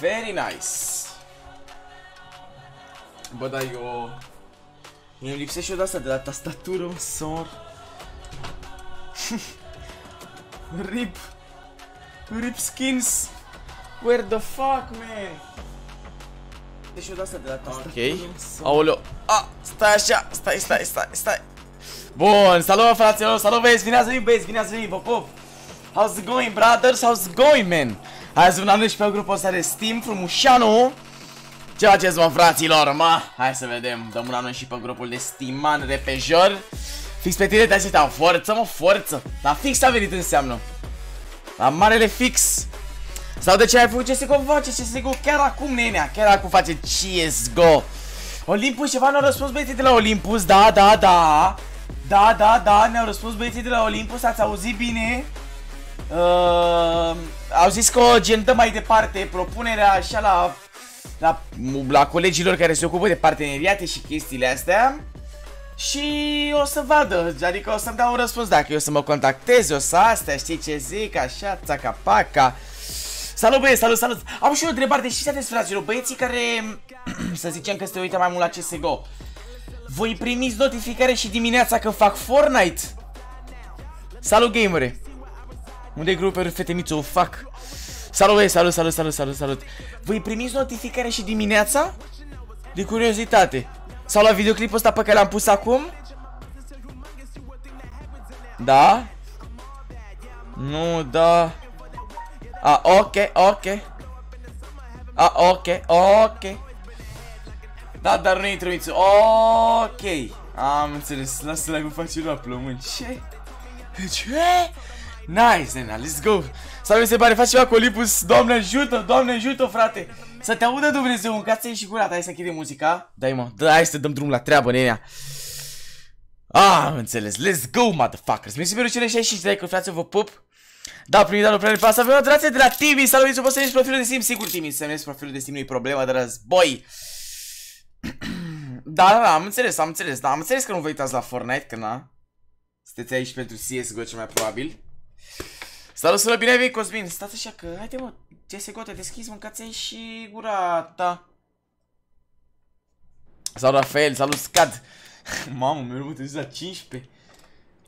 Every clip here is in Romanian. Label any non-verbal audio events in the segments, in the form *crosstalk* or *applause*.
Very nice. Bă, dar eu... Mi-e lipsește și de asta de la tastatură, mă, sor. *laughs* Rip. Rip skins. Where the fuck, man? Deci eu de asta de la tastatură. Ok. Aoleo. Ah, stai așa. Stai, stai, stai, stai. Bun, salut fraților, salut băieți, bine ați venit băieți, bine ați venit, vă pup How's it going brothers, how's it going man Hai să vedem și pe grupul ăsta de Steam, frumușanu. Ce faceți mă fraților, mă Hai să vedem, dăm una noi și pe grupul de Steam, man, repejor Fix pe tine te-ai citat, forță mă, forță. Dar fix a venit înseamnă La marele fix. Sau de ce ai făcut CSGO, face CSGO chiar acum, nenea Chiar acum face CSGO Olympus, ceva nu-au răspuns băieții de la Olympus, da, da, da. Da, da, da, ne-au răspuns băieții de la Olympus, ați auzit bine? Uh, au zis că o gen mai departe propunerea așa la, la, la colegilor care se ocupă de parteneriate și chestiile astea și o să vadă, adică o să-mi dau un răspuns dacă eu să mă contactez, o să astea, știi ce zic, așa, țaca paca Salut băieți, salut, salut Am și o întrebare, deși sunteți fraților, băieții care, *clears throat* să zicem că se uită mai mult la CSGO voi primiți notificare și dimineața când fac Fortnite? Salut gamere! Unde e grupul fete mițu? O fac! Salut, băie, salut, salut, salut, salut, salut! Voi primiți notificare și dimineața? De curiozitate. Sau la videoclipul ăsta pe care l-am pus acum? Da? Nu, da. A, ok, ok. A, ok, ok. Da, dar nu intru mițu. Ok. Am înțeles. Lasă la cum face la plămâni. Ce? Ce? Nice, nena, let's go. Sau mi se pare, faci ceva cu Olympus. Doamne ajută, doamne ajută, frate. Să te audă Dumnezeu în casă și curat. Hai să închidem muzica. Dai, mă. Da, hai să dăm drumul la treabă, nenea. Ah, am înțeles. Let's go, motherfuckers. Mi se pare cele 65 de like frate, vă pup. Da, primit dar lucrare pas. Avem o de la Timi. Salut, poți să profilul de Steam. Sigur, Timi, să profilul de Steam nu-i problema, dar război. *clears throat* da, da, da, am înțeles, am înțeles. Da, am înțeles că nu vă uitați la Fortnite, că na. Sunteți aici pentru CSGO cel mai probabil. Salut, salut, bine ai venit, Cosmin. Stați așa că, haide mă, CSGO, te deschizi, mâncați aici și gura ta. Salut, Rafael, salut, Scad. *laughs* Mamă, mereu mă trezesc la 15.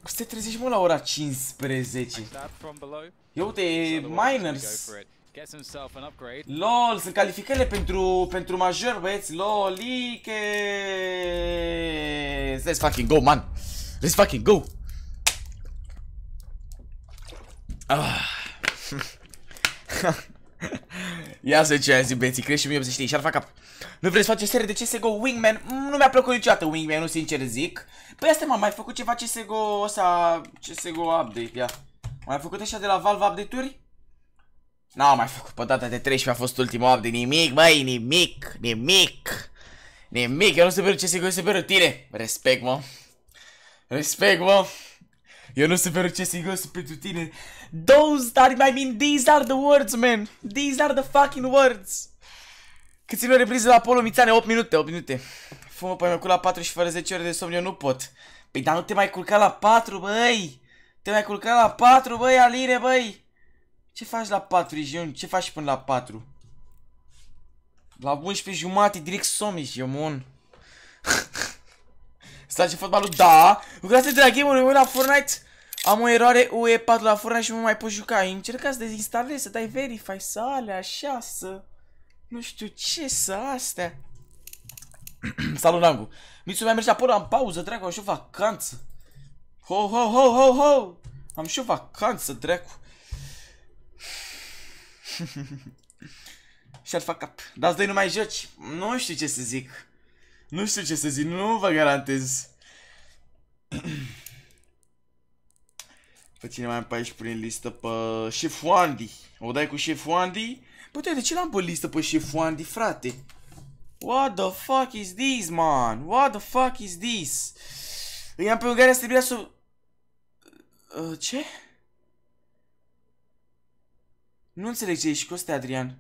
Cum să te trezești, mă, la ora 15? Eu uite, miners. LOL, sunt calificările pentru, pentru major, băieți. LOLike. Let's fucking go, man. Let's fucking go. Ah. *laughs* Ia să ce zi, băieții, crești și mie să știi, și-ar fac cap. Nu vreți să faci o serie de CSGO Wingman? Mm, nu mi-a plăcut niciodată Wingman, nu sincer zic. Păi asta m-am mai făcut ceva CSGO ăsta, CSGO update, ia. Mai făcut așa de la Valve update-uri? N-am mai făcut pe data de 13 a fost ultimul up de nimic, băi, nimic, nimic. Nimic, eu nu super ce sigur super tine. Respect, mă. Respect, mă. Eu nu super ce sigur pentru tine. Those are, I mean, these are the words, man. These are the fucking words. Cât țin o repriză la Apollo Mițane? 8 minute, 8 minute. Fumă pe mea la 4 și fără 10 ore de somn, eu nu pot. Păi, dar nu te mai culca la 4, băi. Te mai culca la 4, băi, Aline, băi. Ce faci la 4, Ion? Ce faci până la 4? La 11 jumate, direct somi, Iomon. *laughs* Stai ce fotbalul? Da! Lucrați de la game-uri, la Fortnite. Am o eroare UE4 la Fortnite și nu mai pot juca. Încerca să dezinstalezi, să dai verify, să ale, așa, să... Nu știu ce, să astea. *clears throat* Salut, Nangu. Mitsu mi-a mers apoi am pauză, dracu, am și o vacanță. Ho, ho, ho, ho, ho! Am și o vacanță, dracu. *laughs* Și-ar fac cap. Dar doi nu mai joci. Nu știu ce să zic. Nu știu ce să zic, nu vă garantez. Pe cine mai am pe aici prin listă? Pe șeful Andy. O dai cu șeful Andy? Bă, de ce l-am pe listă pe șeful Andy, frate? What the fuck is this, man? What the fuck is this? Îi am pe Ungaria să trebuia să... Uh, ce? Nu înțeleg ce ești, Coste Adrian.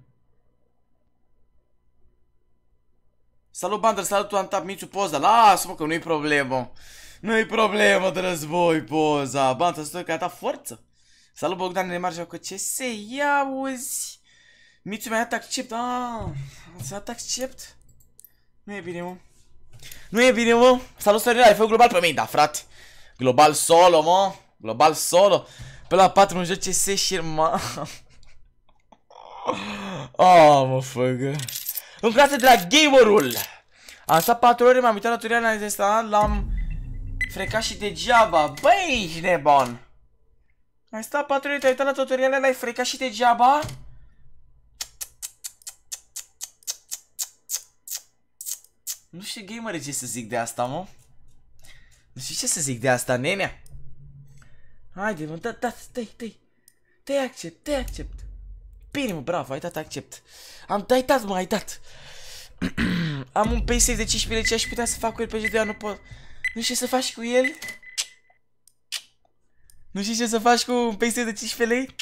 Salut, bandă, salut, tu am tap Mițu, poza. Lasă-mă că nu-i problemă. Nu-i problemă de război, poza. Bandă, stă că a ta forță. Salut, Bogdan, ne marge cu ce se ia uzi. Mițu mi-a dat accept. Ah, ți-a dat accept? Nu e bine, mă. Nu e bine, mă. Salut, Sorin, ai făcut global pe mine, da, frate. Global solo, mă. Global solo. Pe la 4 nu joce Seshir, mă. *laughs* Oh, mă făgă. În clasă de la Gamerul. Am stat 4 ore, m-am uitat la tutorial în restaurant, l-am frecat și degeaba. Băi, ești nebun. Ai stat 4 ore, te-ai uitat la tutorial, l-ai frecat și degeaba? Nu știu gamer ce să zic de asta, mă. Nu știu ce să zic de asta, nenea. Haide, mă, da, da, stai, stai. Te accept, te accept. Bine, mă, bravo, ai dat accept. Am ai dat, mă, ai dat. *clears throat* Am un PS de 15 lei, ce aș putea să fac cu el pe GTA, nu pot. Nu știu ce să faci cu el? Nu știi ce să faci cu un PS de 15 lei?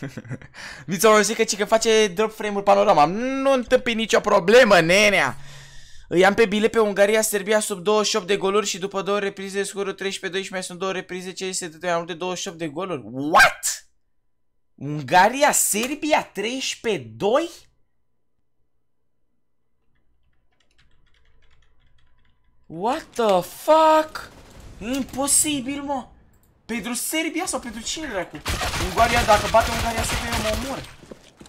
*laughs* Mi ți-o că, că face drop frame-uri panorama. Nu întâmpi nicio problemă, nenea. Îi am pe bile pe Ungaria, Serbia sub 28 de goluri și după două reprize scorul 13-12 mai sunt două reprize ce este de mai mult de 28 de goluri. What? Ungaria, Serbia 13-2? What the fuck? Imposibil, mă. Pentru Serbia sau pentru cine dracu? Ungaria, dacă bate Ungaria, Serbia mă omor.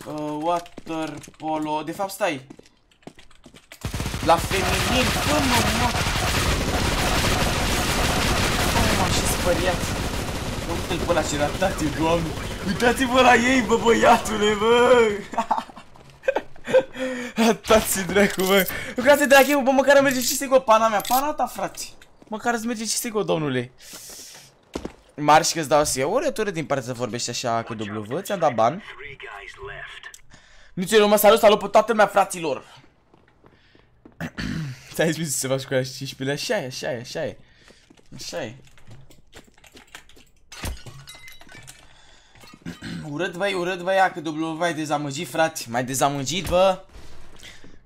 Uh, waterpolo. De fapt, stai. La feminin, cum nu, mă? Cum m-am și spăriat. Uite-l pe ăla ce ratate, doamne. Uitați-vă la ei, bă, băiatule, bă! Atați dracu, bă. Lucrați dracu, bă, măcar merge și sigur pana mea. Pana ta, frate. Măcar îți merge și sigur, domnule. Marș că-ți dau să iau o retură din partea să vorbești așa cu W. Ți-am dat ban. Nu ți mă salut, salut pe toată lumea, fraților. Ți-ai zis să faci cu aia 15 Așa e, așa e, așa e. Așa e. urât, băi, urât, băi, că W mai dezamăgit, frate. Mai dezamăgit, bă.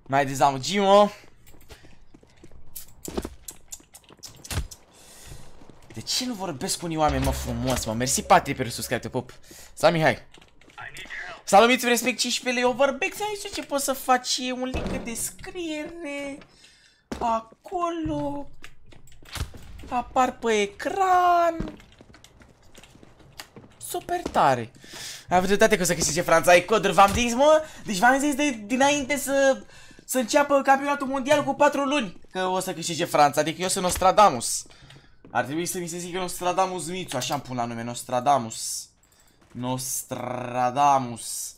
Mai dezamăgit, mă. De ce nu vorbesc cu unii oameni, mă, frumos, mă? Mersi, Patri, pentru subscribe, te pup. Salut, Mihai. Salut, miți, respect 15 lei overback. Ți-am zis ce poți să faci un link de descriere. Acolo. Apar pe ecran. Super tare. Ai avut dreptate că o să câștige Franța. Ai coduri, v-am zis, mă? Deci v-am zis de dinainte să, să înceapă campionatul mondial cu 4 luni. Că o să câștige Franța. Adică eu sunt Nostradamus. Ar trebui să mi se zică Nostradamus Mițu. Așa îmi pun la nume, Nostradamus. Nostradamus.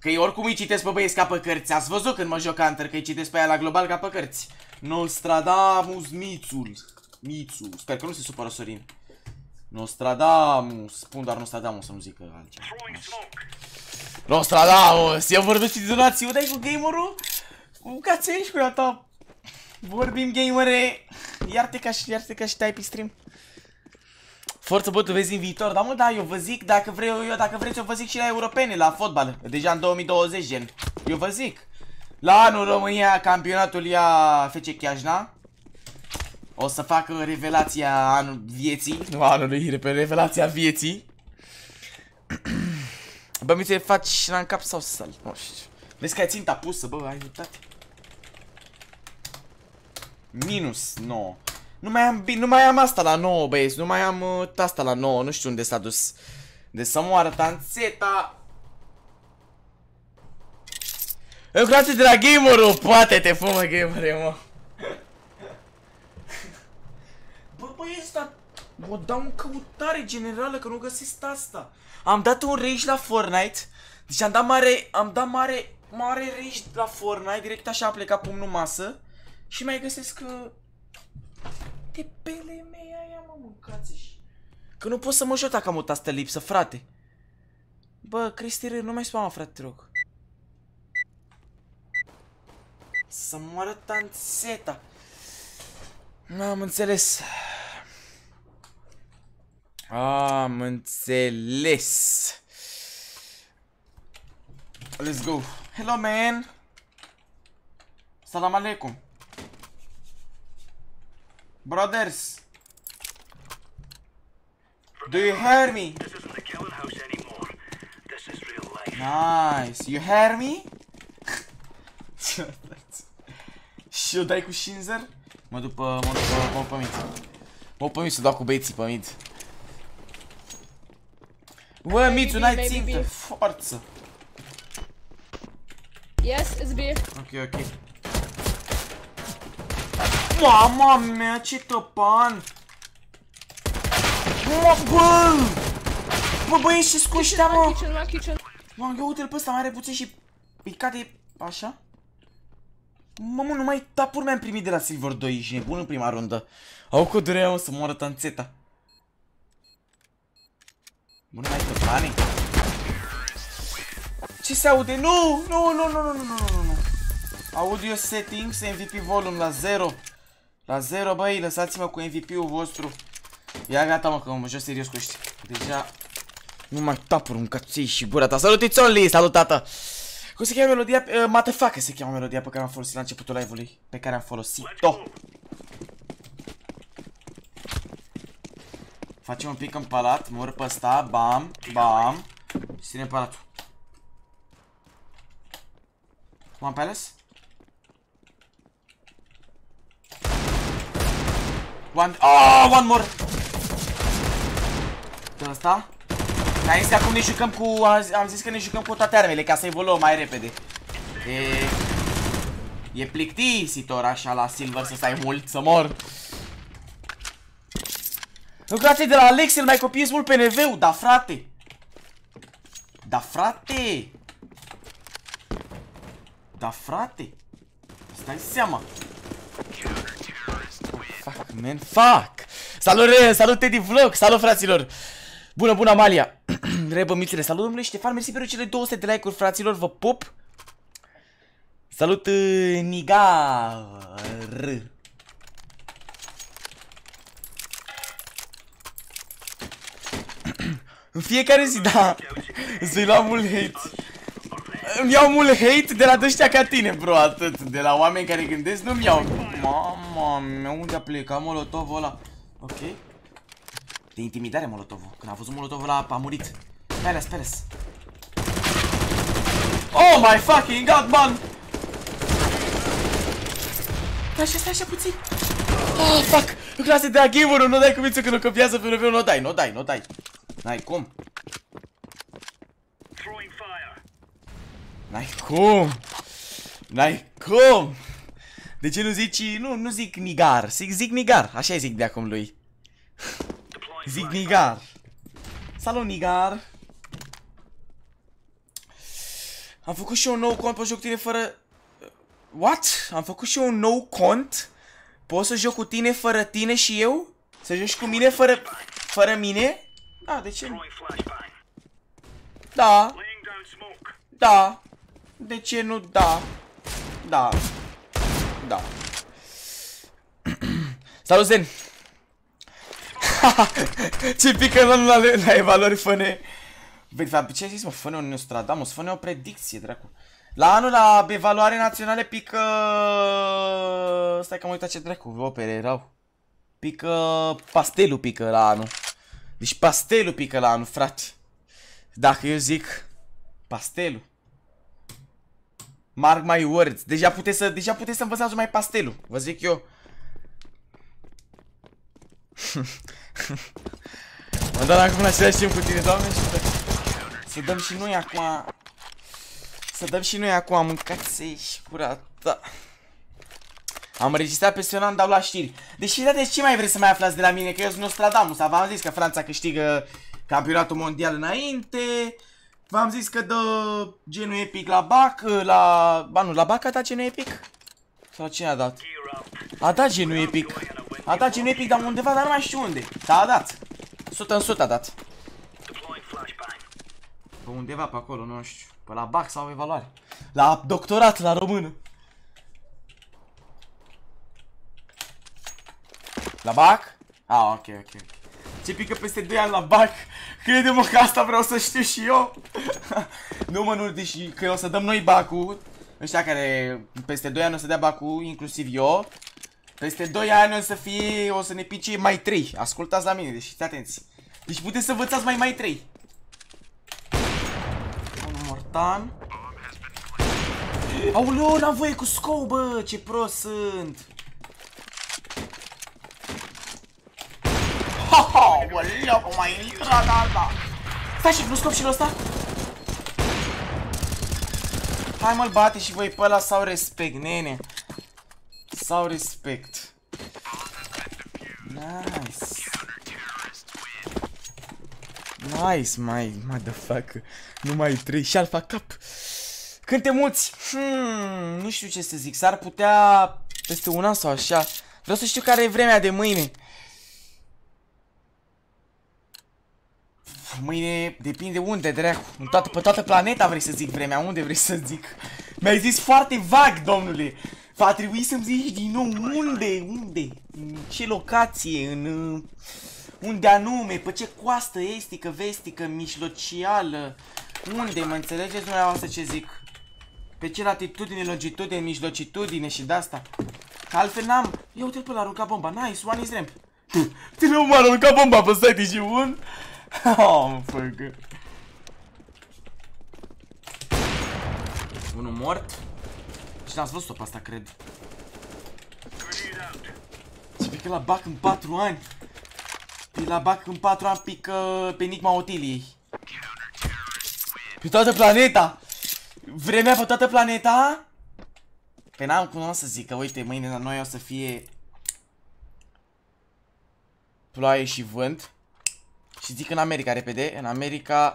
Că eu oricum îi citesc pe băieți ca pe cărți. Ați văzut când mă joc Hunter că îi citesc pe aia la global ca pe cărți. Nostradamus Mițul. Mițu. Sper că nu se supără Sorin. Nostradamus. Spun doar Nostradamus să nu zică altceva. Nostradamus. Eu vorbesc și de donațiune cu gamerul? Cu cațești cu ta. Vorbim gamere. Iar-te ca și, iar-te ca și type stream. Forță, bă, tu vezi în viitor. Da, mă, da, eu vă zic, dacă, vreau, eu, dacă vreți, eu vă zic și la europene, la fotbal. Deja în 2020, gen. Eu vă zic. La anul România, campionatul ia FC Chiajna. O să facă revelația anul vieții. Nu anului, pe revelația vieții. *clears throat* bă, mi te faci la cap sau să Nu știu. Vezi că ai ținta pusă, bă, ai uitat. Minus 9. Nu mai am, nu mai am asta la 9, băieți. Nu mai am uh, asta la 9. Nu știu unde s-a dus. De să moară tanțeta. Lucrați de la gamer Poate te fumă gamer mă. Bă, băi, ăsta... Mă dau în căutare generală, că nu găsesc asta. Am dat un rage la Fortnite. Deci am dat mare... Am dat mare... Mare rage la Fortnite. Direct așa a plecat pumnul masă. Și mai găsesc... Uh, de pele mea aia, mă, mâncați și... Că nu pot să mă joc dacă am o tastă lipsă, frate. Bă, Cristi nu mai spama, frate, te rog. Să moară tanțeta. N-am înțeles. Am înțeles. Let's go. Hello, man. Salam alaikum. Brothers. Do you hear me? Nice. You hear me? *laughs* *laughs* Și eu dai cu Shinzer? Mă duc pe, mă duc pe, mă duc pe mid. Mă pe mid să dau cu băieții pe mid. Bă, Mitsu, n-ai țintă, forță. Yes, it's B. Ok, ok. Mama mea, ce tăpan! Mă, bă! Bă, băieți, ce scoși ăștia, mă! Kitchen, one kitchen. Mă, ia uite-l pe ăsta, mai are puțin și picat de... așa? Mă, mă, numai tapuri mi-am primit de la Silver 2 și nebun în prima rundă. Au că durea, mă, să moară tanțeta. Bună, mai tăpane. Ce se aude? Nu! Nu, nu, nu, nu, nu, nu, nu, nu. Audio settings, MVP volume la 0. La 0, băi, lăsați-mă cu MVP-ul vostru. Ia gata, mă, că mă joc serios cu ăștia. Deja nu mai tapuri un căței și gura ta. Salut, it's only! Salut, tată! Cum se cheamă melodia? Uh, Motherfucker se cheamă melodia pe care am folosit la începutul live-ului. Pe care am folosit-o. Facem un pic în palat, mor pe ăsta, bam, bam. Și ținem palatul. One palace? One, oh, one more! De ăsta? Dar zis că acum ne jucăm cu, am zis că ne jucăm cu toate armele ca să evoluăm mai repede. E, e plictisitor așa la Silver să stai mult, să mor. Lucrați de la Alex, îl mai copiez mult pe NV-ul, da frate. Da frate. Da frate. Stai seama. Fuck, man, fuck. Salut, salut Teddy Vlog, salut fraților. Bună, bună, Amalia. *clears throat* Rebă, mițele, salut domnule Ștefan, mersi pentru cele 200 de like-uri, fraților, vă pup. Salut, uh, Nigar. *clears throat* În fiecare zi, da, *laughs* să-i luau mult hate. Îmi iau mult hate de la dăștia ca tine, bro, atât. De la oameni care gândesc, nu-mi iau. Mama mea, unde a plecat molotovul ăla? Ok. De intimidare molotovul. Când a văzut molotovul ăla, a murit. Palace, Palace. Oh my fucking god, man! Stai așa, stai așa puțin. Oh, fuck! Clase de gamer nu dai cu că nu copiază pe review, nu dai, nu dai, nu dai. N-ai cum. N-ai cum. N-ai cum. De ce nu zici, nu, nu zic nigar, zic, zic nigar, așa zic de acum lui. Zic nigar. Salut nigar. Am făcut și un nou cont pe joc tine fără... What? Am făcut și un nou cont? Pot să joc cu tine fără tine și eu? Să joci cu mine fără... Fără mine? Da, de ce nu? Da. Da. De ce nu? Da. Da. Da. *clears throat* Salut, Zen! *laughs* ce pică la, la, la evaluări făne. Ce ai zis, mă? Fă-ne un Nostradamus, fă-ne o predicție, dracu. La anul la evaluare naționale pică... Stai că am uitat ce dracu, opere erau. Pică... Pastelul pică la anul. Deci pastelul pică la anul, frate. Dacă eu zic... Pastelul. Mark my words. Deja puteți să, deja puteți să învățați mai pastelul. Vă zic eu. *laughs* mă dau acum la același timp cu tine, doamne, și să, să dăm și noi acum... Să dăm și noi acum mâncați și curată. Am înregistrat peste un an, dau la știri. Deci, de ce mai vreți să mai aflați de la mine? Că eu sunt Nostradamus. V-am zis că Franța câștigă campionatul mondial înainte. V-am zis că dă genul epic la BAC, la... Ba nu, la BAC a dat genul epic? Sau cine a dat? A dat genul epic. A dat genul epic, dar undeva, dar nu mai știu unde. Da, a dat. 100 în 100 a dat. Pe undeva pe acolo, nu știu. Pe la BAC sau evaluare. La doctorat, la română. La BAC? Ah, ok, ok. Ce pică peste 2 ani la BAC? Crede-mă că asta vreau să știu și eu. *laughs* nu mă, nu, deci că o să dăm noi BAC-ul. Ăștia care peste 2 ani o să dea BAC-ul, inclusiv eu. Peste 2 ani o să fie, o să ne pice mai 3. Ascultați la mine, deci fiți atenți. Deci puteți să învățați mai mai 3. Zoltan. Aoleu, n-am voie cu scou, bă, ce prost sunt. Ha, ha, oleu, cum a intrat asta. Stai și nu scop și ăsta? Hai mă-l bate și voi pe ăla sau respect, nene. Sau respect. Nice. Nice, mai, motherfucker. Numai trei și alfa cap. Când te muți? Hmm, nu știu ce să zic. S-ar putea peste un an sau așa. Vreau să știu care e vremea de mâine. Mâine depinde unde, dracu. În toată, pe toată planeta vrei să zic vremea. Unde vrei să zic? Mi-ai zis foarte vag, domnule. Va trebui să-mi zici din nou unde, unde, în ce locație, în... Unde anume, pe ce coastă estică, vestică, mijlocială, unde, mă înțelegeți dumneavoastră ce zic? Pe ce latitudine, longitudine, mijlocitudine și de-asta? Că altfel n-am... Ia uite-l pe l-a aruncat bomba, nice, one is ramp. *laughs* Tine m-a aruncat bomba pe site și un... *laughs* Oh, mă făcă. Unul mort. Și n-ați văzut-o pe asta, cred. Și pică la bac în 4 ani. Pe la bac în 4 ani pică pe Enigma Otiliei. Pe toată planeta! Vremea pe toată planeta? Pe n-am cum să zic că uite, mâine la noi o să fie ploaie și vânt. Și zic în America, repede, în America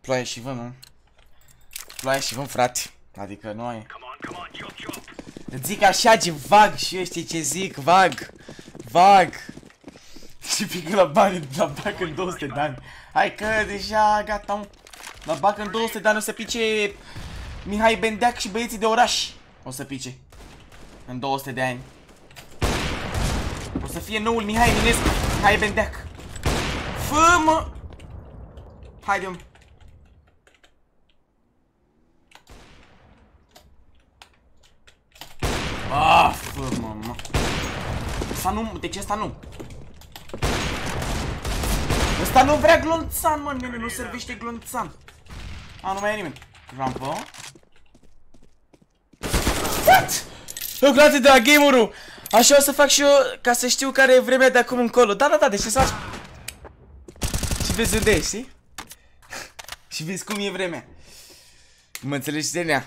ploaie și vânt, nu? Ploaie și vânt, frate. Adică noi. Zic așa ce vag și eu știi ce zic, vag. Vag. *laughs* Și pică la bani, la bac în 200 de ani. Hai că deja gata, mă. La bac în 200 de ani o să pice Mihai Bendeac și băieții de oraș. O să pice. În 200 de ani. O să fie noul Mihai Eminescu. Mihai Bendeac. Fă, mă! Haide, mă. Ah, fă, mă, mă. Asta nu, de ce asta nu? Ăsta nu vrea glonțan, mă, nene, nu servește glonțan. A, nu mai e nimeni. Rampă. What? O grație de la gamer-ul! Așa o să fac și eu ca să știu care e vremea de acum încolo. Da, da, da, deci să faci. Și vezi unde ești, știi? *laughs* și vezi cum e vremea. Mă înțelegi, Zenia?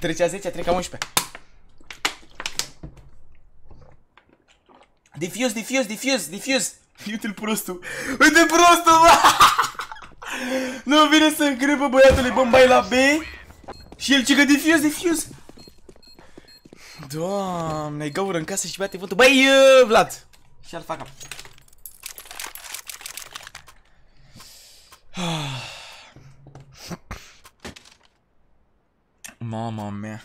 trece a 10, trec a 11. Diffuse, diffuse, diffuse, diffuse. *laughs* Uite-l prostul. Uite prostul, bă! *laughs* nu vine să încrepă băiatului bombai la B. Și el ce că diffuse, diffuse. Doamne, gaură în casă și bate vântul. Băi, uh, Vlad! Și al fac *sighs* Mama mea.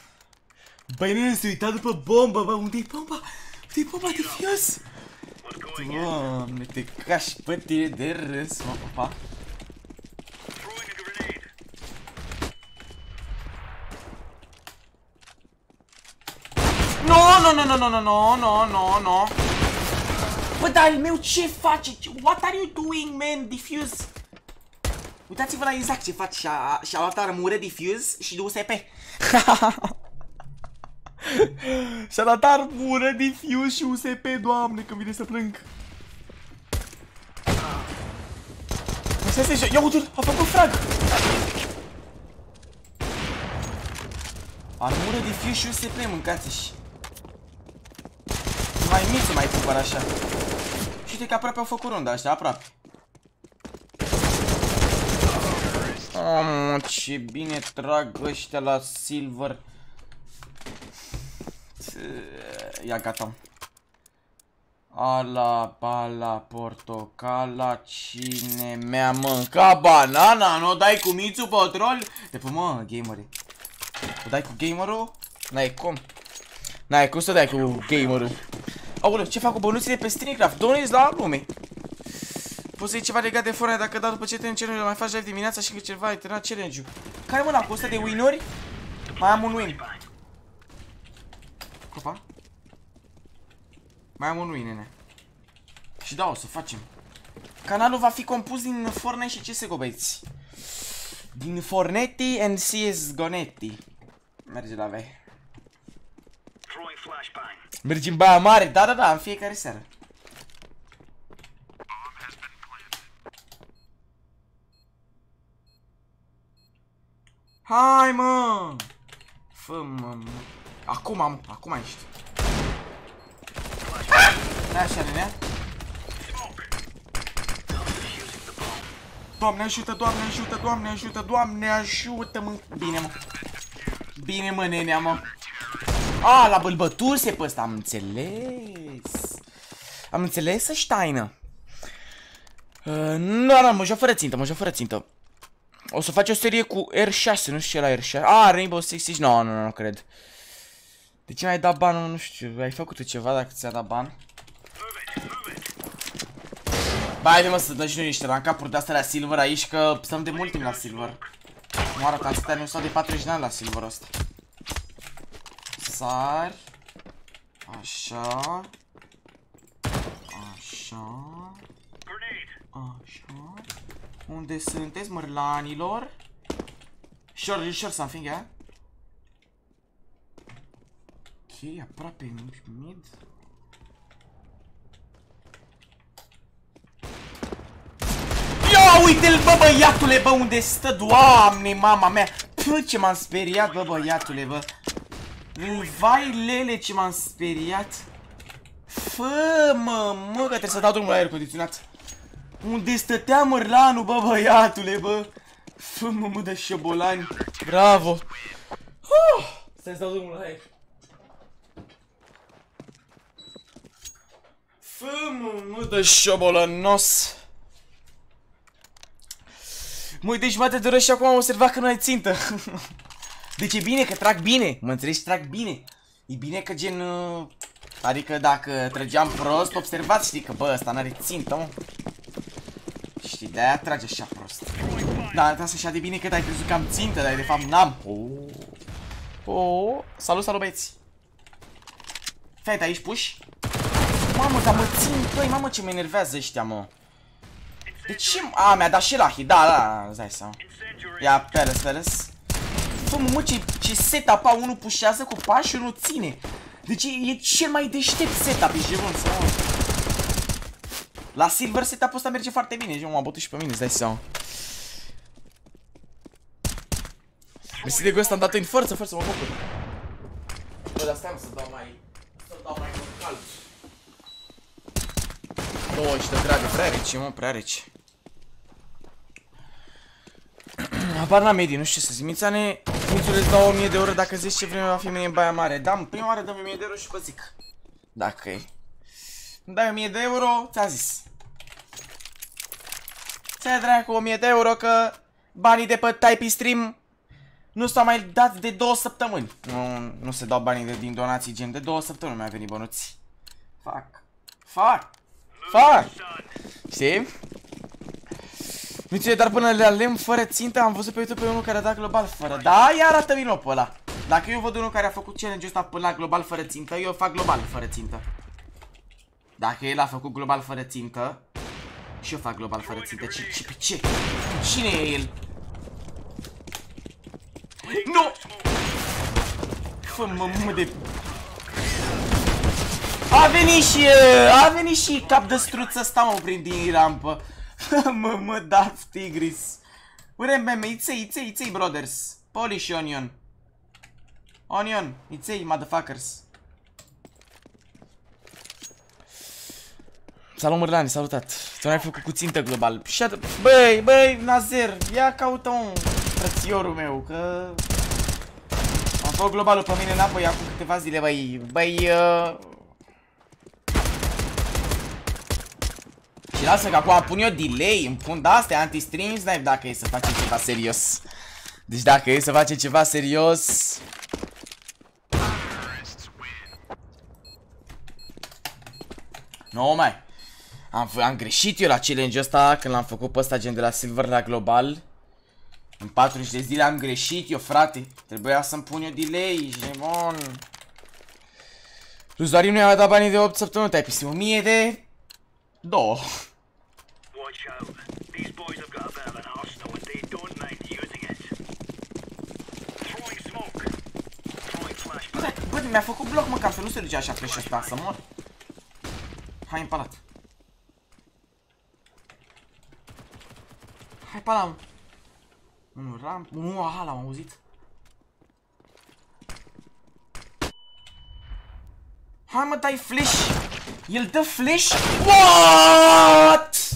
Băi, nu se uita după bombă, bă, unde-i bomba? Unde-i bomba de fios? Doamne, te cași pe tine de râs, mă, papa. No, no, no, no, no, no, no, no, no, no. Bă, dar al meu ce face? What are you doing, man? Diffuse. Uitați-vă la exact ce face și-a și luat armură Diffuse și de USP. *laughs* *laughs* și-a luat armură Diffuse și USP, doamne, când vine să plâng. Stai, stai, ia uite a făcut frag. Armură Diffuse și USP, mâncați-și mai mici să mai cumpăr așa. Și uite că aproape au făcut runda așa, aproape. Oh, ce bine trag ăștia la silver. Ia gata. Ala, bala, portocala, cine mi-a mâncat banana, nu dai cu mițu patrol? De pe mă, gamerii. O dai cu gamerul? N-ai cum. N-ai cum să dai cu gamerul. Aoleu, ce fac cu bănuțile pe Streamcraft? Donezi la lume. Poți să iei ceva legat de fora dacă dau după ce te încerci, mai faci live dimineața și încă ceva ai terminat challenge-ul. Care mâna cu 100 de win-uri? Mai am un win. Copa? Mai am un win, nene. Și da, o să facem. Canalul va fi compus din Fortnite și CSGO, băieți. Din Fornetti and CS Gonetti. Merge la vei. Mergi în Baia Mare, da, da, da, în fiecare seară. Hai, mă! Fă, mă, mă. Acum am, acum ești. Da, așa, nenea. Doamne ajută, Doamne ajută, Doamne ajută, Doamne ajută, mă. Bine, mă. Bine, mă, nenea, mă. A, la bălbătuse pe ăsta, am înțeles. Am înțeles, Steiner. Uh, nu, nu, mă joc fără țintă, mă joc fără țintă. O să faci o serie cu R6, nu știu ce la R6. Ah, Rainbow Six Siege, nu, nu, nu, cred. De ce mi-ai dat banul, nu știu, ai făcut tu ceva dacă ți-a dat ban? Ba, haide mă să dăm și noi niște rancapuri de-astea la Silver aici, că stăm de mult timp la Silver. Nu arată atâtea, nu stau de 40 de ani la Silver ăsta. Sar. Așa. Așa. Așa. Unde sunteți, mărlanilor? Sure, sure something, yeah? Ok, aproape mid. Ia uite-l, bă, băiatule, bă, unde stă, doamne, mama mea Pă, ce m-am speriat, bă, băiatule, bă Vai, lele, ce m-am speriat Fă, mă, mă, că trebuie să dau drumul la aer condiționat unde stătea mărlanul, bă, băiatule, bă? Fă, mă, mă, de șobolani. Bravo. Uh, stai să dau drumul la aer. Fă, mă, mă, de șobolănos. Mă uite jumate de oră și acum am observat că nu ai țintă. *laughs* Deci e bine că trag bine. Mă înțelegi? Trag bine. E bine că gen... Uh, adică dacă trăgeam prost, observați, știi că bă, ăsta n-are țintă, mă. Știi, de-aia trage așa prost. Da, asta așa de bine că ai crezut că am țintă, dar de fapt n-am. Oh. Oh. Salut, salut băieți. Fai aici puși? Mamă, dar mă țin, băi, mamă ce mă enervează ăștia, mă. De ce? A, mi-a dat și lahi, da, da, îți dai seama. Ia, peres, peres. Fă, mă, mă, ce, ce setup a unul pușează cu pași și unul ține. Deci e, e cel mai deștept setup, ești bun, să la Silver setup-ul ăsta merge foarte bine. Și m-a bătut și pe mine, îți dai seama. Mersi de gust, am dat în forță, forță, mă bucur. Bă, dar stai să dau mai... Să dau mai cald. 20 de grade, prea reci, mă, prea reci. *clears throat* Apar la medii, nu știu ce să zic. Mițane, Mițule îți dau 1000 de euro dacă zici ce vreme va fi mine în Baia Mare. Da, prima oară dăm 1000 de euro și vă zic. Dacă e. Îmi dai 1000 de euro, ți-a zis. Ți-a dracu 1000 de euro că banii de pe Type Stream nu s-au mai dat de două săptămâni. Nu, nu se dau banii de, din donații gen de două săptămâni mi-a venit bănuți. Fac. Fac. Fac. Știi? Nu ți dar până le alem fără țintă am văzut pe YouTube pe unul care a dat global fără. Da, ia arată vino pe ăla. Dacă eu văd unul care a făcut challenge-ul ăsta până la global fără țintă, eu fac global fără țintă. Dacă el a făcut global fără țintă Și eu fac global fără țintă Ce? ce, pe ce? Cine e el? Nu! Fă mă, mă de... A venit și... A venit și cap de struță ăsta mă prin din rampă. *laughs* Mă, mă, Darth Tigris. Urembeme, iței, iței, iței, brothers. Polish onion. Onion, iței, motherfuckers. Salut Mărlani, salutat. Tu n-ai făcut cu țintă global. Băi, băi, Nazer, ia caută un frățiorul meu, că... Am făcut globalul pe mine înapoi acum câteva zile, băi, băi... Uh... Și lasă că acum pun eu delay, îmi pun de-astea anti-stream snipe dacă e să facem ceva serios. Deci dacă e să facem ceva serios... Nu no, mai. Am, am greșit eu la challenge ăsta când l-am făcut pe ăsta gen de la Silver la Global. În 40 de zile am greșit eu, frate. Trebuia să-mi pun eu delay, jemon. Plus doar nu i-a dat banii de 8 săptămâni, ai pisi 1000 de... 2. Watch out. These boys have got a bit of an arsenal and they don't mind using it. Throwing smoke. Throwing flashbang. Bă, bă mi-a făcut bloc măcar să nu se duce așa flash ăsta, să mor. Hai în palat. Hai palat, mă. Unul ramp, unul aha, l-am auzit. Hai mă, dai flash! El dă flash? What?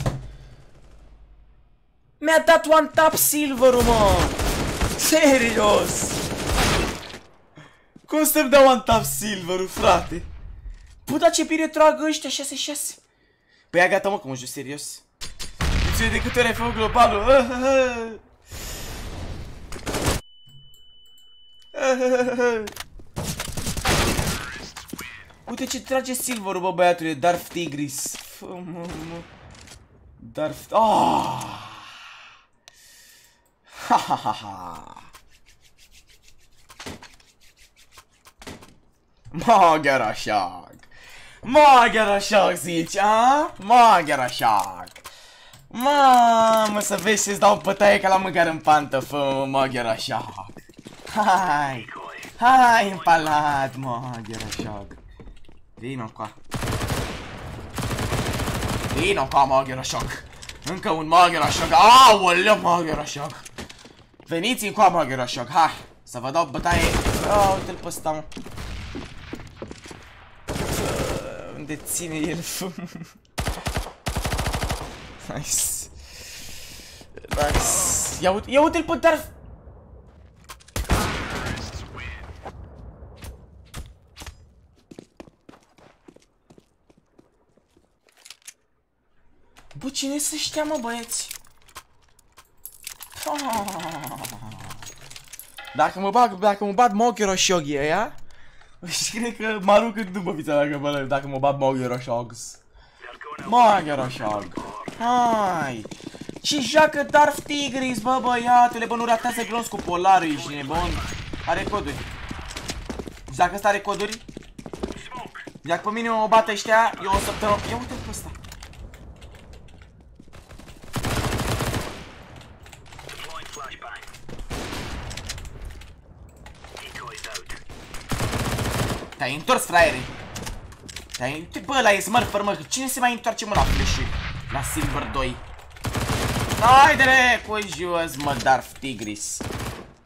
Mi-a dat one tap silver mă! Serios! Cum să-mi dau one tap silver frate? Bă, dar ce bine tragă ăștia 6-6 Păi ia gata mă, că mă joc serios Nu de câte ori ai făcut globalul Uite ce trage silverul, bă, băiatule, Darth Tigris. Fă, mă, mă. Darth... Oh! Ha, ha, ha, ha. Magarașag. Magarașag zici, a? Magarașag. Mamă, să vezi ce-ți dau pătaie ca la mâncare în pantă, fă, magarașag. Hai. Hai în palat, magarașag. Vino qua. Vino qua, Magherashog. Încă un Magherashog. Aoleu, Magherashog. Veniți în qua, Magherashog. Hai, să vă dau bătaie. Oh, uite-l pe ăsta, mă. Unde ține el? *laughs* nice. Nice. Ia uite-l uite pe Darth Bă, cine să știa, mă, băieți? Dacă mă bag, dacă mă bat Mogero Shogi aia, și cred că mă arunc în după fița dacă mă dacă mă bat Mogero Shogs. Mogero Shog. Hai! Și joacă Darth Tigris, bă, băiatule, bă, nu ratează glonț cu Polarul, ești nebun. Are coduri. Și dacă ăsta are coduri? Dacă pe mine mă bată ăștia, eu o săptămână... Ia uite pe ăsta. Te-ai întors, fraiere. Te-ai... Bă, la Smurfer, mă, cine se mai întoarce, mă, la flash La Silver 2. Haide-le, cu jos, mă, Darth Tigris.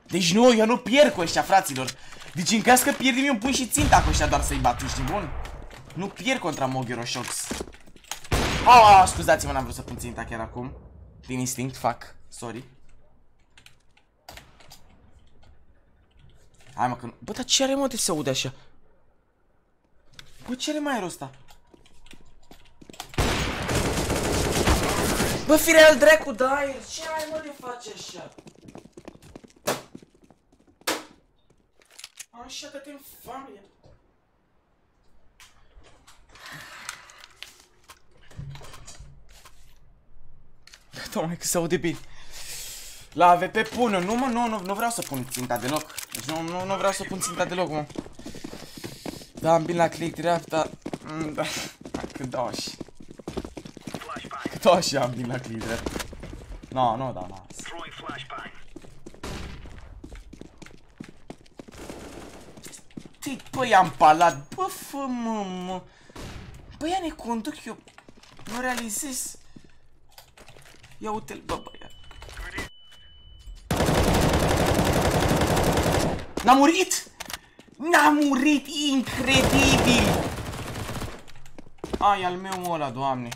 Deci nu, eu nu pierd cu ăștia, fraților. Deci în caz că pierdim, eu îmi pun și ținta cu ăștia doar să-i bat, ești bun? Nu pierd contra Mogiro Shocks. Oh, scuzați-mă, n-am vrut să pun ținta chiar acum. Din instinct, fac. Sorry. Hai mă că nu... Bă, dar ce are mă de se aude așa? Bă, ce are mai aerul ăsta? Bă, fire al dracu de aer, ce ai mă de face așa? Așa că te-mi familie. Tocmai că se aude bine. La AVP pun nu mă, nu, nu, nu vreau să pun ținta deloc. Deci nu, nu, nu vreau să pun ținta deloc, mă. Da, am bine la click dreapta. Mm, da, *laughs* cât dau așa. Cât dau așa am bine la click dreapta. No, nu, da, nu. Te, băi, am palat, bă, fă, mă, mă. Băi, ia ne conduc eu. Nu realizez. Ia uite-l, bă, băia. N-a murit! N-a murit! Incredibil! Ai, al meu ăla, doamne.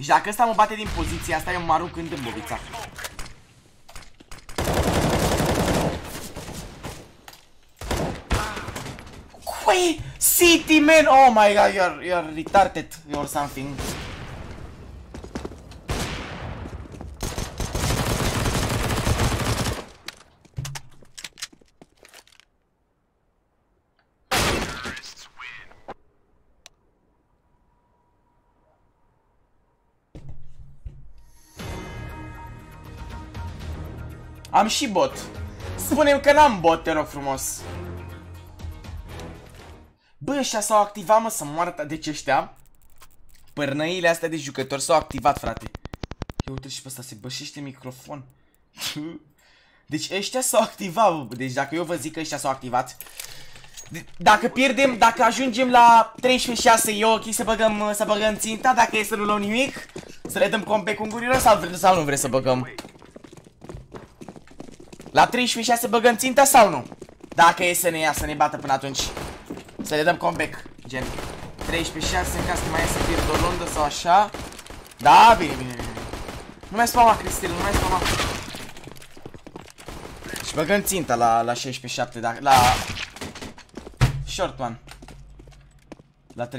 Și dacă ăsta mă bate din poziția asta, eu mă arunc în dâmbovița. Wait, City, man! Oh my god, you're, you're retarded or something. Am și bot. Spunem că n-am bot, te rog frumos. Bă, ăștia s-au activat, mă, să moară, deci ăștia Părnăile astea de jucători s-au activat, frate. Ia uite și pe ăsta, se bășește microfon. *laughs* Deci ăștia s-au activat, deci dacă eu vă zic că ăștia s-au activat Dacă pierdem, dacă ajungem la 13-6 e ok să băgăm, să băgăm ținta, dacă e să nu luăm nimic Să le dăm comeback ungurilor sau, sau nu vreți să băgăm? La 13-6 băgăm ținta sau nu? Dacă e să ne ia, să ne bată până atunci. Să le dăm comeback, gen 13-6 în caz că mai e să pierd o rundă sau așa. Da, bine, bine, bine Nu mai spama, Cristel, nu mai spama Și băgăm ținta la, la 16-7, da, la Short one. La 13-6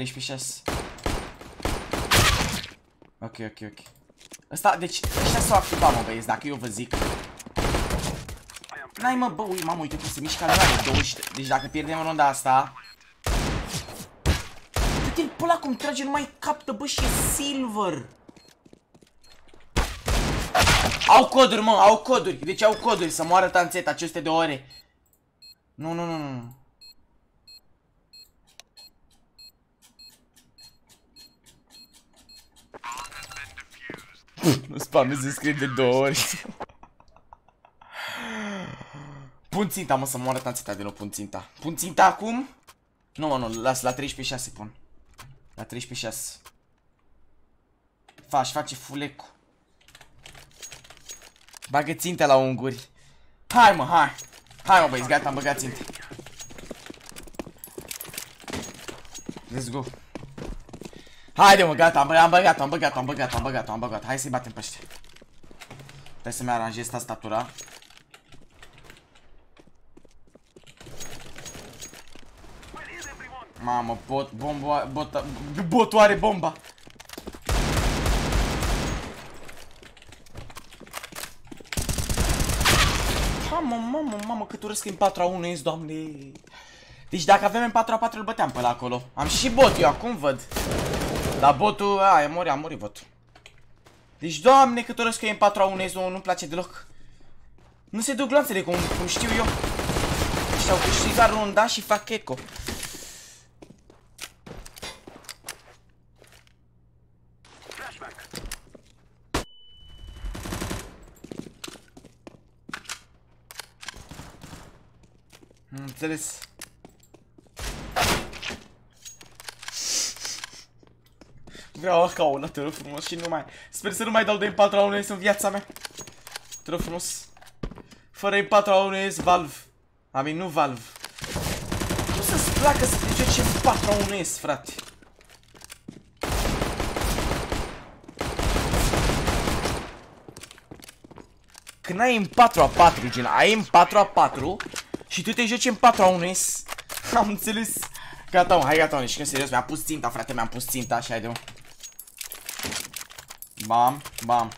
Ok, ok, ok. Ăsta, deci, ăștia s-au activat, mă, băieți, dacă eu vă zic N-ai mă, bă, ui, mamă, uite cum se mișcă alea 20 Deci dacă pierdem ronda asta Uite-l pe ăla cum trage, nu mai captă, bă, și e silver. Au coduri, mă, au coduri. Deci au coduri, să moară tanțeta, 500 de ore. Nu, nu, nu, nu Nu. Spameze scrie de două ori Pun ținta, mă, să moară tanțita de nou, pun ținta. Pun ținta acum? Nu, mă, nu, las, la 13-6 pun. La 13-6. Faci, face fulecu. Bagă ținte la unguri. Hai, mă, hai. Hai, mă, băieți, gata, am băgat ținte. Let's go. Haide, mă, gata, am băgat, am băgat, am băgat, am băgat, am băgat, am băgat. Hai să-i batem pe ăștia. Trebuie să-mi aranjez tastatura. Mamă, bot, bomba, bot, botul are bomba. Mamă, mamă, mamă, cât urăsc în 4 a 1 ești, doamne. Deci dacă avem în 4 a 4 îl băteam pe la acolo. Am și bot, eu acum văd. Dar botul, a, e mori, a murit botul. Deci, doamne, cât urăsc că e în 4 a 1 ești, nu-mi place deloc. Nu se duc glanțele cum, cum știu eu. Și au câștigat runda și fac eco. Înțeles. Vreau ca una, te rog frumos, și nu mai... Sper să nu mai dau de 4 la 1 în viața mea. Te rog frumos. Fără 4 la 1 Valve. Amin, nu Valve. Nu să-ți placă să te joci 4 la 1 frate. Când ai în 4 a 4, gen, ai în 4 a 4 și tu te joci în 4 a 1 S. Am înțeles. Gata, mă, hai gata, mă, și serios, mi-am pus ținta, frate, mi-am pus ținta, așa, haide, mă. Bam, bam.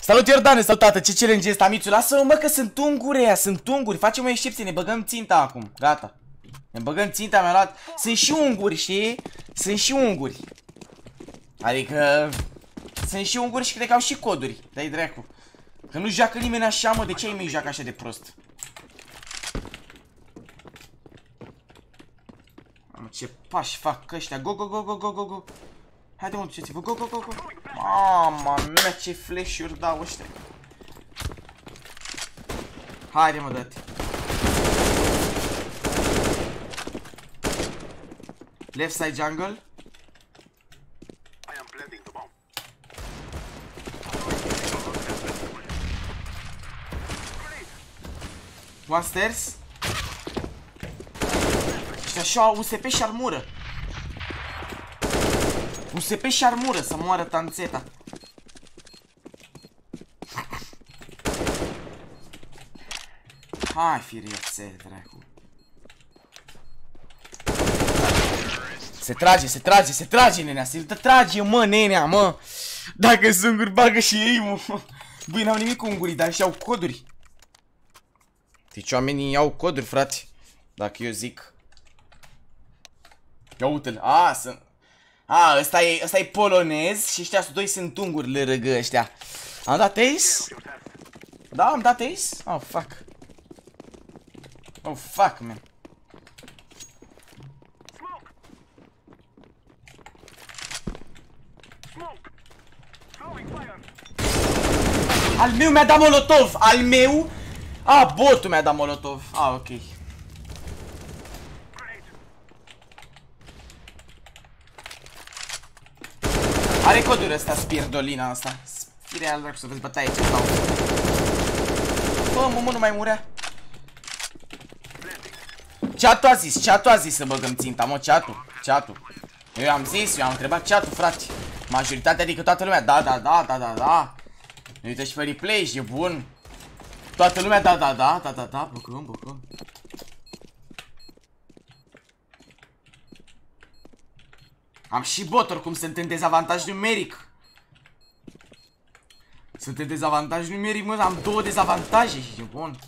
Salut Iordane, salut tată, ce challenge este amițul? Lasă-mă mă că sunt unguri aia, sunt unguri, facem o excepție, ne băgăm ținta acum, gata. Ne băgăm ținta, mi-a luat, sunt și unguri, știi? Sunt și unguri. Adică, sunt și unguri și cred că au și coduri, dai dracu. Că nu joacă nimeni așa, mă, de ce ai mei joacă așa de prost? Mamă, ce pași fac ăștia, go, go, go, go, go, go, go. Haide mă, duceți-vă, go, go, go, go. Mama mea, ce flash-uri dau ăștia. Haide mă, dă-te. Left side jungle. One stairs. Și așa, USP și armură. USP și armură, să moară tanțeta. Hai, firețe, dracu. Se trage, se trage, se trage, nenea, se trage, mă, nenea, mă. Dacă sunt unguri, bagă și ei, mă. Băi, n-au nimic cu ungurii, dar și au coduri. Deci oamenii au coduri, frate. Dacă eu zic. Ia uite-l. A, sunt... A, ăsta e, ăsta e polonez și ăștia doi sunt unguri lărăgă ăștia. Am dat ace? Da, am dat ace? Oh, fuck. Oh, fuck, man. Smoke. Throwing fire. Al meu mi-a dat molotov! Al meu? A, botul mi-a dat molotov. A, ok. Grenade. Are codul ăsta, spirdolina asta. Spirea al dracu să vezi bătaie ce stau. Bă, mă, mă, nu mai murea. Chat-ul a zis, chat-ul a zis să băgăm ținta, mă, chat-ul, chat-ul. Eu am zis, eu am întrebat chat-ul, frate. Majoritatea, adică toată lumea, da, da, da, da, da, da. Uite și pe replay și e bun. Toată lumea, da, da, da, da, da, da, băgăm, băgăm. Am și bot, oricum sunt în dezavantaj numeric. Sunt în dezavantaj numeric, mă, am două dezavantaje și e bun.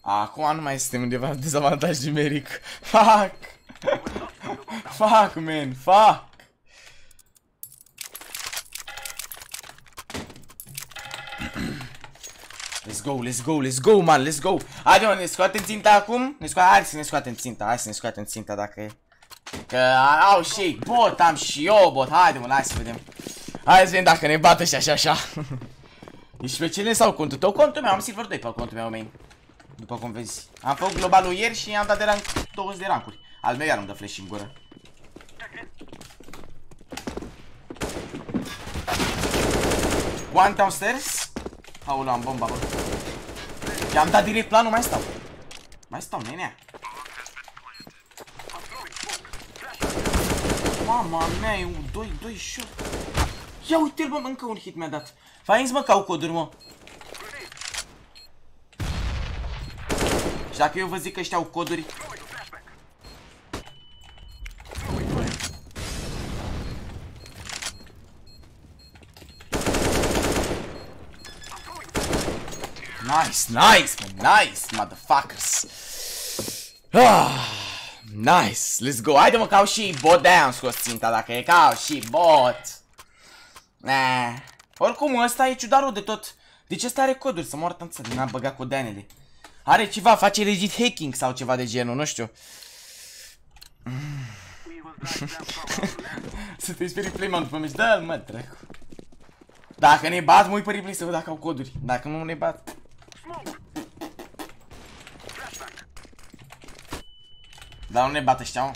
Acum nu mai suntem undeva în dezavantaj numeric. Fuck! Fuck, man, fuck! Let's go, let's go, let's go, man, let's go. Haide, mă, ne scoatem ținta acum? Ne scoatem, hai să ne scoatem ținta, hai să ne scoatem ținta dacă e. Că au și ei bot, am și eu bot, haide mă, hai să vedem. Hai să vedem dacă ne bată și așa, așa. *laughs* Ești pe cine sau contul tău? Contul meu, am Silver 2 pe contul meu main. După cum vezi. Am făcut globalul ieri și am dat de rank 20 de rankuri. Al meu iar îmi dă flash în gură. One downstairs. Aoleu, am bomba, bă. I-am dat direct planul, mai stau. Mai stau, nenea. Mama mea, e un 2, 2 shot. Ia uite-l, bă, încă un hit mi-a dat. Fainți, mă, că au coduri, mă. Și dacă eu vă zic că ăștia au coduri Nice, nice, man, nice, motherfuckers ah, Nice, let's go Haide mă că au și bot de am scos ținta Dacă e ca au și bot nah. Oricum ăsta e ciudarul de tot De ce ăsta are coduri să moartă în țări N-am băgat codeanele are ceva, face legit hacking sau ceva de genul, nu știu. *laughs* Să te speri replay, man, după meci. Da, mă, dracu. Dacă ne bat, mă uit pe replay să văd dacă au coduri. Dacă nu ne bat. Dar nu ne bat ăștia, mă.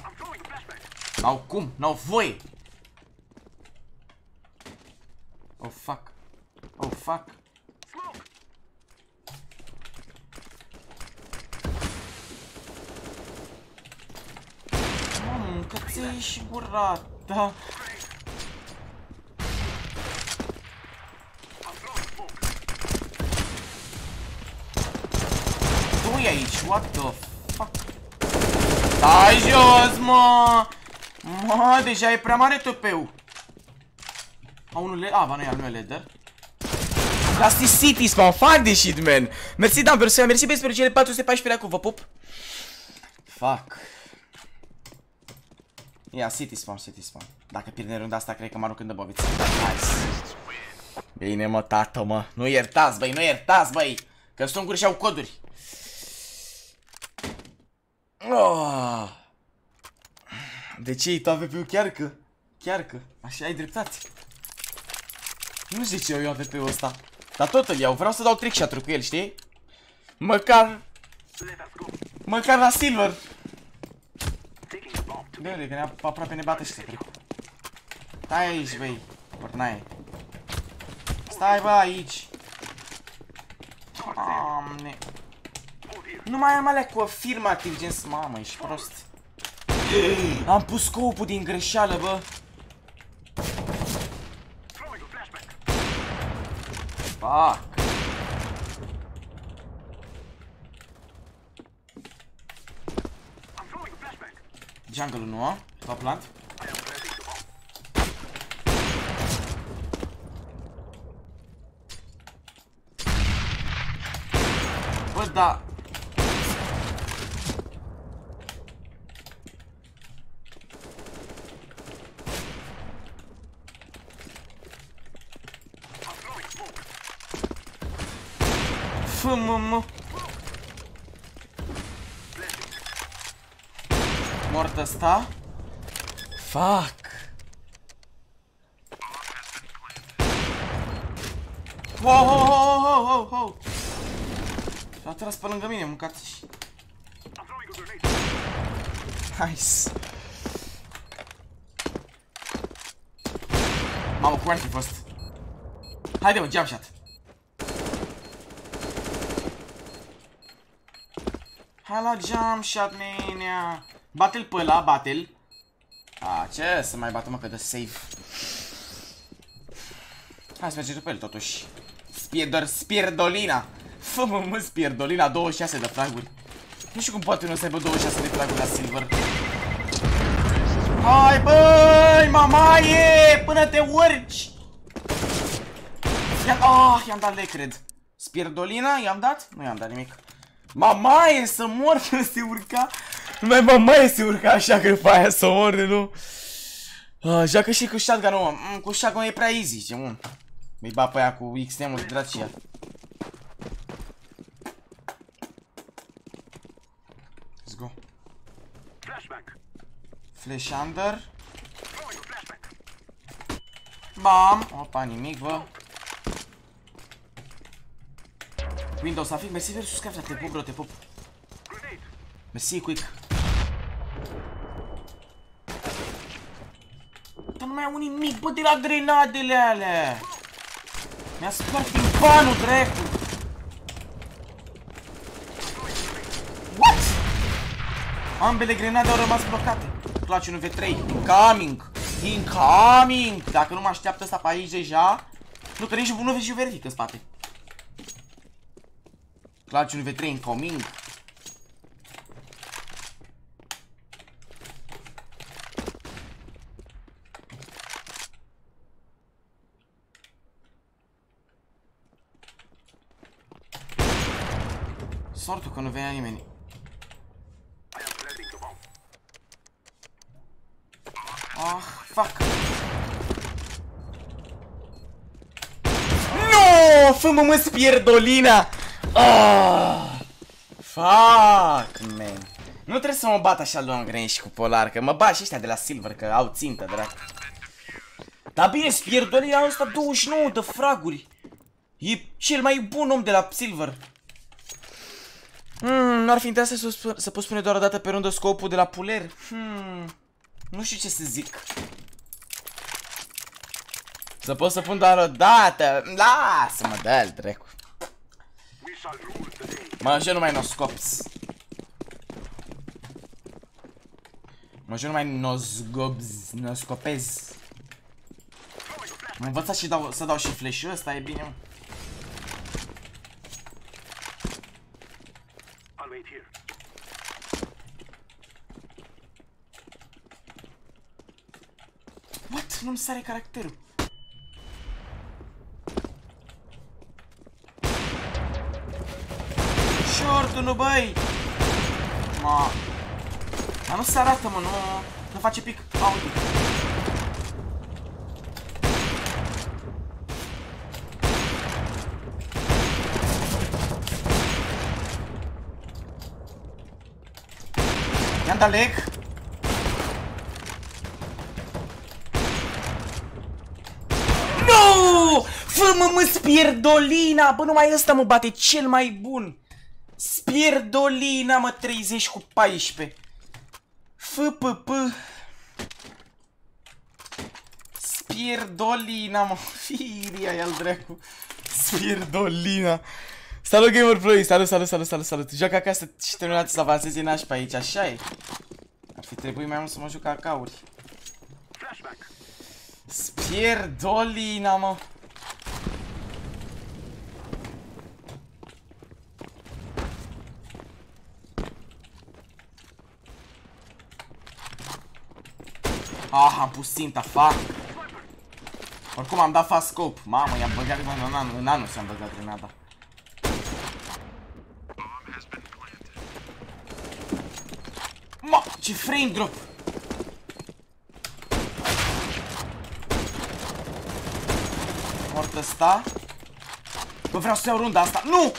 N-au cum, n-au voie. Oh, fuck. Oh, fuck. că ți-ai și gura ta. Tu aici, what the fuck? Stai jos, mă! Mă, deja e prea mare tupeu. A, unul le... A, ba nu e al meu leader. Lasti City spawn, fac de shit, man. Mersi, Dan, mersi, mersi pe cele 414 acum, vă pup. Fuck. Ia, City spawn, City spawn. Dacă pierdem runda asta, cred că mă arunc în dăboviță. Nice. Bine, mă, tată, mă. Nu iertați, băi, nu iertați, băi. Că sunt guri și au coduri. Oh. De ce tu AVP-ul chiar că? Chiar că. Așa ai dreptate. Nu știu ce eu AVP-ul ăsta. Dar tot îl iau. Vreau să dau trick shot cu el, știi? Măcar... Măcar la silver. De unde? Că ne aproape ne bate și se Stai aici, băi. Pornaie. Stai, bă, aici. Doamne. Nu mai am alea cu afirmativ, gen mamă, ești prost. Am pus scopul din greșeală, bă. Fuck. Jungle nu, va plant. Bă, da... Fă, mă, mă. Mort ăsta. Fuck. Ho, ho, ho, ho, ho, ho. S-a tras pe lângă mine, mâncați. I'm throwing a grenade. Nice. Mamă, cum ar fi fost? Haide mă, jump shot. Hai la jump shot, nenea. Bate-l pe ăla, bate-l. A, ce să mai bată mă că dă save. Hai să mergem pe el totuși. Spierdor, Spierdolina. Fă mă, mă, Spierdolina, 26 de fraguri. Nu știu cum poate unul să aibă 26 de fraguri la silver. Hai băi, mamaie, până te urci. I-am, ah, i-am dat le, cred. Spierdolina, i-am dat? Nu i-am dat nimic. Mamaie, să mor până *laughs* se urca. Numai mamaie se urca așa că pe aia să mor, nu? Ah, joacă și cu shotgun-ul, mă. Mm, cu shotgun e prea easy, ce mă. Mi ba pe aia cu XM-ul de dracia. Let's go. Flashbang. Flash under. Throwing a flashbang. Bam! Opa, nimic, bă. Windows să fii, mersi versus cap, te pup, bro, te pup. Grenade. Mersi, quick. Dar nu mai au nimic, bă, de la grenadele alea. Mi-a spart timpanul, dracu. What? Ambele grenade au rămas blocate. Clutch 1v3. Incoming. Incoming. Dacă nu mă așteaptă asta pe aici deja. Nu, că nici nu vezi și verific în spate. Clutch 1v3 incoming. Sortul că nu venea nimeni. I am planting the bomb. Ah, fuck. No! Fă-mă mă spierdolina! Ah! Fuck, man. Nu trebuie să mă bat așa long range și cu polar, că mă bat și ăștia de la silver, că au țintă, dracu. Dar bine, spierdolina ăsta 29 de fraguri. E cel mai bun om de la silver. Hmm, nu ar fi interesant să, sp- să pot spune doar o dată pe rândă scopul de la puler? Hmm, nu știu ce să zic. Să pot să pun doar o dată. Lasă-mă, dă-l, dracu. We shall rule the day. Mă joc numai noscops. Mă joc numai nosgobs, noscopez. Am învățat și dau, să dau și flash-ul ăsta, e bine, mă. I'll wait here. What? Nu-mi sare caracterul. Short, nu băi! Ma. Dar nu se arată, mă, nu, nu face pic audio. I-am dat leg. No! Fă-mă, mă, Spierdolina! Bă, numai ăsta mă bate cel mai bun! Spierdolina, mă, 30 cu 14. F-p-p. Spierdolina, mă, firia e al dracu. Spierdolina. Salut Gamer Play, salut, salut, salut, salut, salut. Joacă acasă și terminați să avansezi nași pe aici, așa e. Ar fi trebuit mai mult să mă joc cacauri. Flashbang. Spierdolina, mă. Ah, am pus ținta, fuck. Oricum am dat fast scope. Mamă, i-am băgat în anul, în anul s-am băgat grenada. Ma, ce frame drop! Mort ăsta. Bă, vreau să iau runda asta. Nu!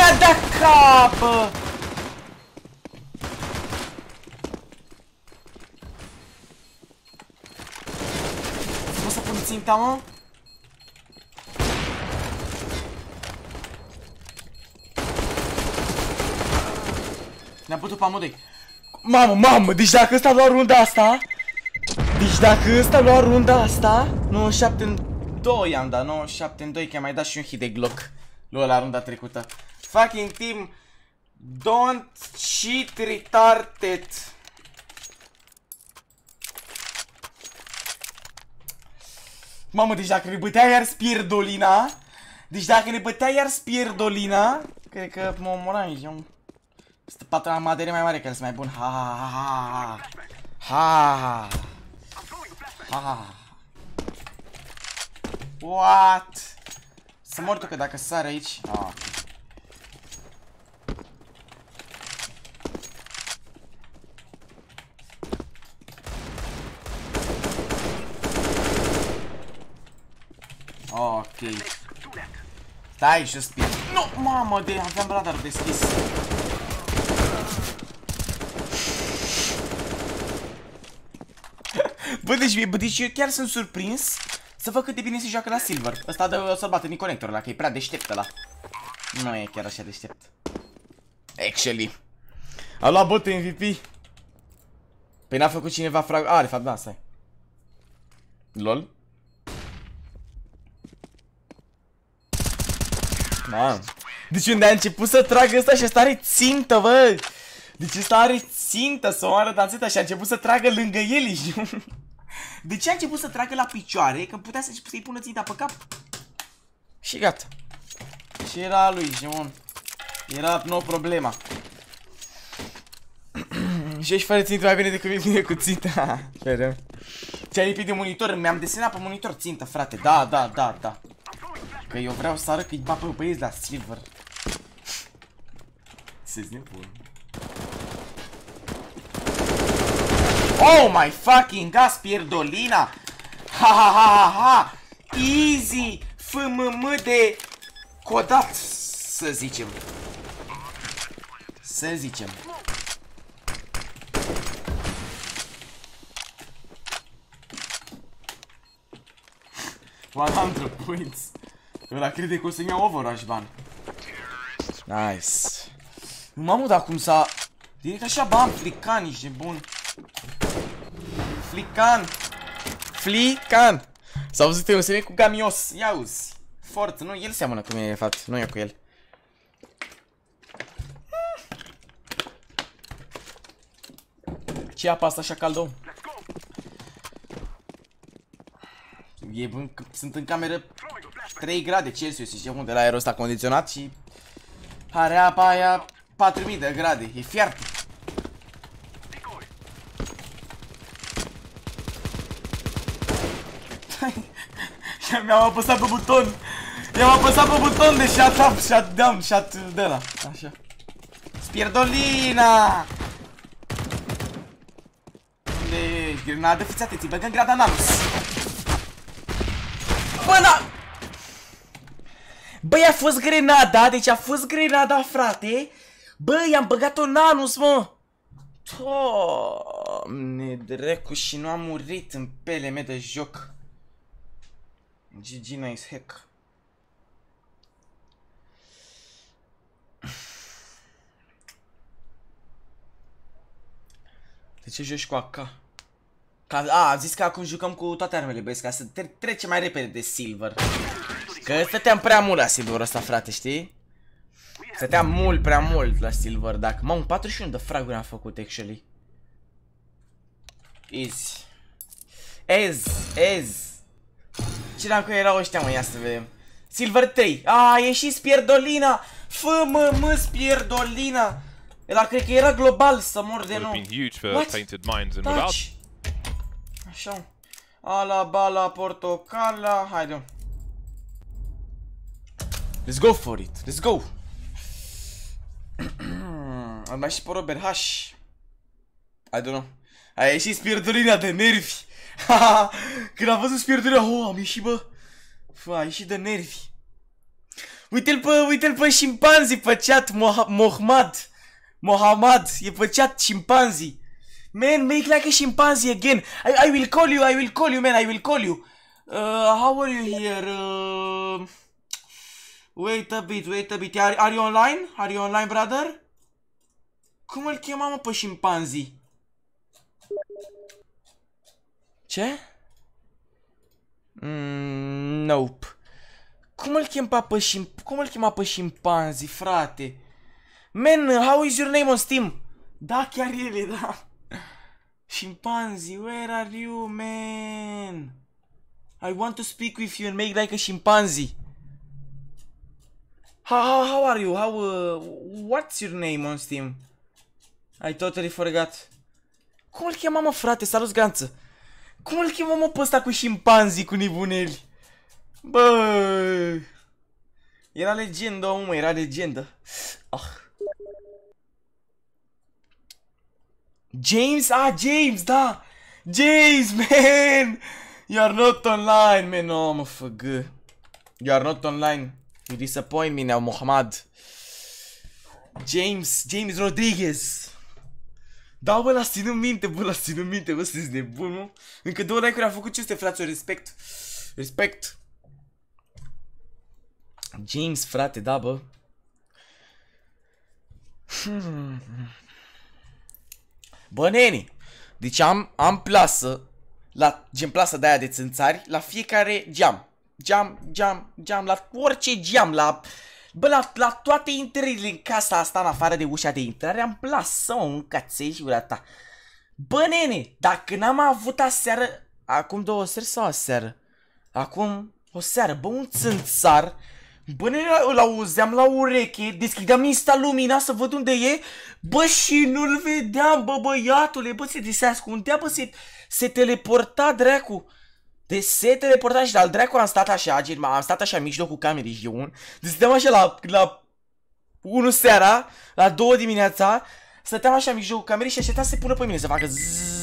mi-a dat cap, bă! Poți să pun ținta, mă? Ne-am putut pe amândoi. Mamă, mamă, deci dacă ăsta a luat runda asta Deci dacă ăsta a luat runda asta 97 în 2 am dat, 97 în 2 Că am mai dat și un hit de Glock Lui la runda trecută Fucking team Don't cheat retarded Mamă, deci dacă ne bătea iar spirdolina Deci dacă ne bătea iar spirdolina Cred că mă omoram aici Stă patra madere mai mare că mai bun. Ha ha ha ha. Ha. Ha. What? Să mor tu că dacă sar aici. Ah. Ok. Stai și spin. Nu, mamă, de aveam radar deschis. *laughs* Bă, deci, bă, deci eu chiar sunt surprins să văd cât de bine se joacă la Silver. Ăsta dă o să bate din conector la că e prea deștept ăla. Nu e chiar așa deștept. Actually. A luat bot MVP. Păi n-a făcut cineva frag... A, de fapt, da, stai. LOL. Mamă. Deci unde a început să tragă ăsta și ăsta are țintă, bă. Deci ăsta are țintă să o omoară danțeta și a început să tragă lângă el și... *laughs* De ce a început să tragă la picioare când putea să-i să pună ținta pe cap? Și gata. Și era lui, Jimon. Era no problema. *clears throat* și ești fără țintă mai bine decât mine cu ținta. *laughs* Ce-ai lipit de monitor? Mi-am desenat pe monitor țintă, frate. Da, da, da, da. Că eu vreau să arăt că-i bat pe băieți la silver. Se-ți nebun. Oh my fucking god, Spierdolina! Ha ha ha ha ha! Easy! FMM de codat, să zicem. Să zicem. One hundred points. Ăla crede că o să-mi iau overrush bani. Nice. Mamă, dar cum s-a... Direct așa bani, flicani, ești bun. Flican. Flican. S-a auzit un semn cu gamios. Ia uzi. Forță, nu, el seamănă cu mine, de fapt. Nu eu cu el. Ce apa asta așa caldă? E, sunt în cameră 3 grade Celsius și unde la aerul ăsta condiționat și are apa aia 4000 de grade. E fiartă. *laughs* Mi-am apăsat pe buton. I-am apăsat pe buton de shut up, shut down, shut de la. Așa. Spierdolina! Unde ești? Grenadă? Fiți atenți, băgăm grada în anus. Bă, na! Băi, a fost grenada, deci a fost grenada, frate. Bă, i-am băgat-o în anus, mă. Doamne, drecu, și nu am murit în pele mea de joc. GG nice hack. De ce joci cu AK? Ca, a, a zis că acum jucăm cu toate armele, băieți, ca să tre trece mai repede de silver. Că stăteam prea mult la silver ăsta, frate, știi? Stăteam mult, prea mult la silver, dacă... Mă, 41 de fraguri am făcut, actually. Easy. Ez, ez. Ce dacă erau ăștia, mă, ia să vedem. Silver 3. A, e și Spierdolina. Fă, mă, mă, Spierdolina. El cred că era global să mor de nou. What? Taci. Așa. Ala, bala, portocala. Haide. Let's go for it. Let's go. Am mai și pe Robert H. I don't know. A ieșit Spierdolina de nervi. *laughs* Când am văzut spiritele, oh, am ieșit, bă. Fă, a ieșit de nervi. Uite-l pe, uite-l pe șimpanzi pe chat, Moha Mohamed. Mohamed, e pe chat șimpanzi. Man, make like a chimpanzee again. I, I will call you, I will call you, man, I will call you. Uh, how are you here? Uh, wait a bit, wait a bit. Are, are you online? Are you online, brother? Cum îl chema, mă, pe șimpanzii? Ce? Mm, nope. Cum îl chema pe șimp... Cum îl chema pe șimpanzii, frate? Man, how is your name on Steam? Da, chiar ele, da. Șimpanzii, where are you, man? I want to speak with you and make like a chimpanzee. How, how, how are you? How, uh, what's your name on Steam? I totally forgot. Cum îl chema, mă, frate? Salut, Ganță. Cum îl chema, mă, pe ăsta cu șimpanzii, cu nebuneli? Bă! Era legendă, mă, era legendă. Ah. James? Ah, James, da! James, man! You are not online, man. No, mă, făgă. You are not online. You disappoint me now, Mohamed. James, James Rodriguez. Da, bă, l-ați ținut minte, bă, l-ați ținut minte, bă, sunteți nebun, mă. Încă două like-uri am făcut ce este, frate, respect. Respect. James, frate, da, bă. Hmm. Bă, neni, deci am, am plasă, la, gen plasă de aia de țânțari, la fiecare geam. Geam, geam, geam, la orice geam, la... Bă, la, la toate intrările în casa asta, în afară de ușa de intrare, am plasă, mă, un caței și gura ta. Bă, nene, dacă n-am avut aseară, acum două seri sau aseară? Acum o seară, bă, un țânțar Bă, ne îl auzeam la ureche, deschideam insta lumina să văd unde e, bă, și nu-l vedeam, bă, băiatule, bă, se, se ascundea, bă, se, se teleporta dracu. Deci se teleporta și al dracu am stat așa, gen, am stat așa în mijlocul camerei și un, deci stăteam așa la, la 1 seara, la 2 dimineața, stăteam așa în mijlocul camerei și așteptam să se pună pe mine, să facă zzzz.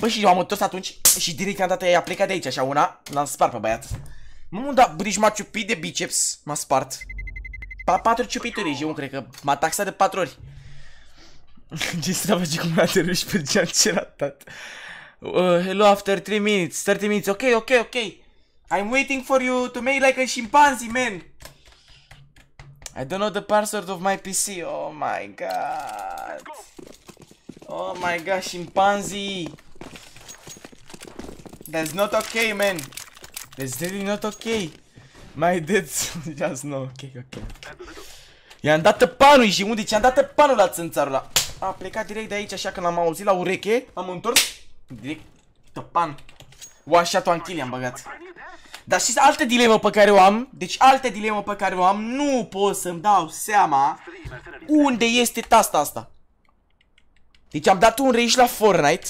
Bă, și am întors atunci și direct am dat aia, a plecat de aici, așa una, l-am spart pe băiat. Mă, da, Bridge m-a ciupit de biceps, m-a spart. Pa patru ciupituri, eu cred că m-a taxat de patru ori. *laughs* Ce să face cum a terut pe geam ce ratat. Uh, hello, after 3 minutes, 30 minutes, ok, ok, ok. I'm waiting for you to make like a chimpanzee, man. I don't know the password of my PC. Oh my god. Oh my god, chimpanzee. That's not okay, man. It's really not okay. My dad just no, ok, ok. I-am dat tăpanul și unde ce-am dat tăpanul la țânțarul ăla. A plecat direct de aici, așa că l-am auzit la ureche, am întors, direct tăpan. One shot one kill i-am băgat. Dar știți alte dilemă pe care o am? Deci alte dilemă pe care o am, nu pot să-mi dau seama unde este tasta asta. Deci am dat un rage la Fortnite.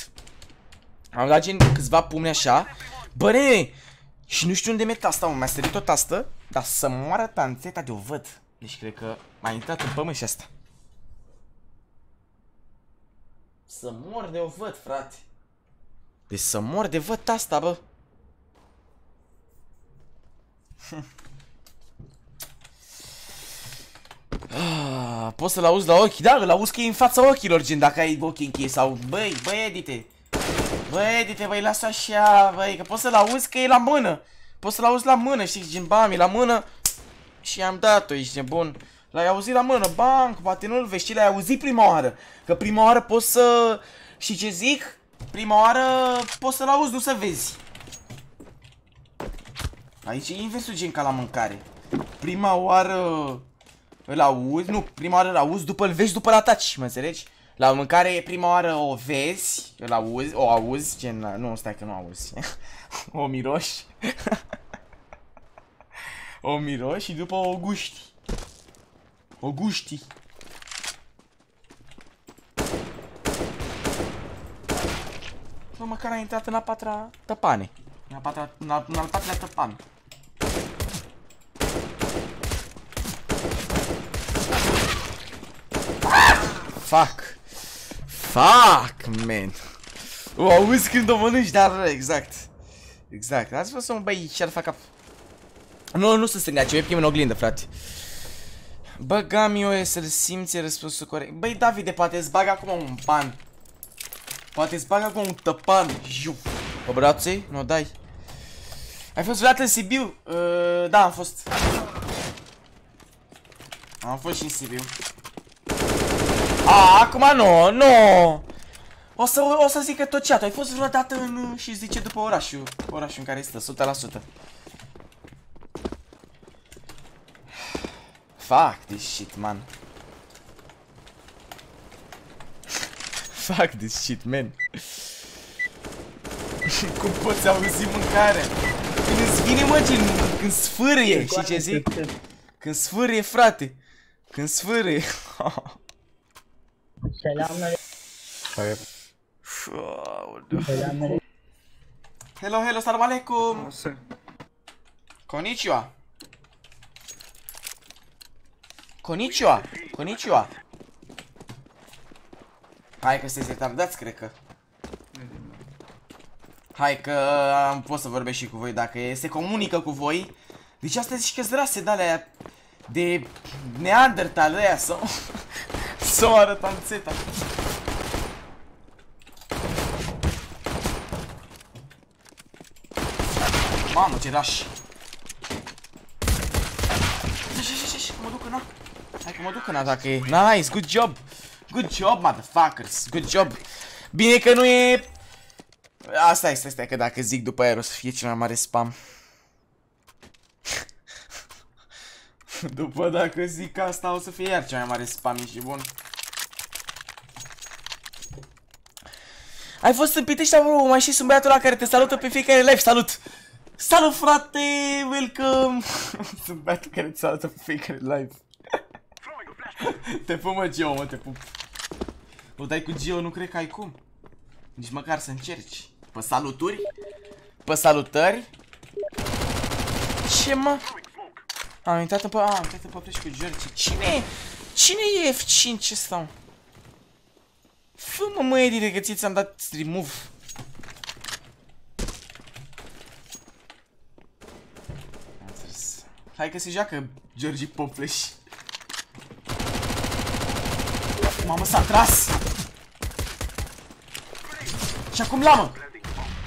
Am dat gen câțiva pumni așa. Bă, nene, și nu știu unde merg asta, mă, mi-a sărit o tastă, dar să moară tanțeta de o văd. Deci cred că m-a intrat în pământ și asta. Să mor de o văd, frate. Deci să mor de văd asta, bă. Ah, poți să-l auzi la ochi? Da, îl auzi că e în fața ochilor, gen, dacă ai ochii închis sau... Băi, băi, edite, Băi, Edite, băi, lasă așa, băi, că poți să-l auzi că e la mână. Poți să-l auzi la mână, știi, gen, bam, e la mână. Și am dat-o, ești nebun. L-ai auzit la mână, bam, poate nu-l vezi, știi, l-ai auzit prima oară. Că prima oară poți să... Și ce zic? Prima oară poți să-l auzi, nu să vezi. Aici e inversul gen ca la mâncare. Prima oară îl auzi, nu, prima oară îl auzi, după îl vezi, după îl ataci, mă înțelegi? La mâncare prima oară o vezi, îl auzi, o auzi, gen, nu, stai că nu auzi. *laughs* o miroși. *laughs* o miroși și după o guști. O guști. Bă, măcar a intrat în a patra tăpane. În, a patra, în, a, în al patrulea tăpan. Fuck. Fuck, man. O auzi când o mănânci, dar exact. Exact. Ați văzut să mă băi și-ar fac cap. Nu, nu sunt stângaci, webcam în oglindă, frate. Băgam eu să-l simți răspunsul corect. Băi, Davide, poate îți bag acum un ban. Poate îți bag acum un tăpan. Iu. Pe brațe? Nu o dai. Ai fost vreodată în Sibiu? Uh, da, am fost. Am fost și în Sibiu. A, acum nu, nu. O să, o să zică tot ce Ai fost vreodată în... și zice după orașul. Orașul în care stă, 100%. Fuck this shit, man. *laughs* Fuck this shit, man. *laughs* Cum poți auzi mâncarea? Când îți vine, mă, gen, când sfârâie, știi ce zic? Când sfârâie, frate. Când *laughs* sfârâie. Selamlar. Selamlar. Hello, hello, salam alaikum. Konnichiwa. Konnichiwa. Konnichiwa. Hai că sunteți retardați, cred că. Hai că am pot să vorbesc și cu voi dacă e, se comunică cu voi. Deci asta zici că-s rase de alea de Neandertal aia sau... sau arătanțeta. Mamă, ce raș. Mă duc în A. Hai că mă duc în A dacă e. Nice, good job. Good job, motherfuckers. Good job. Bine că nu e... Asta este, asta că dacă zic după aia o să fie cel mai mare spam. *laughs* după dacă zic asta o să fie iar cel mai mare spam, și bun. Ai fost în Pitești, bro, mai și sunt băiatul ăla care te salută pe fiecare live, salut! Salut, frate! Welcome! *laughs* Sunt băiatul care te salută pe fiecare live. *laughs* te pup, mă, Gio, mă, te pup. O dai cu Gio, nu cred că ai cum. Nici măcar să încerci. Pe saluturi? Pe salutări? Ce, mă? Am intrat în pe... A, am intrat în pe cu George. Cine Cine e F5 ăsta? Fă-mă, mă, Eddie, că ți-am dat remove. Hai că se joacă Georgie Popleș. Mamă, s-a tras! Și acum lama!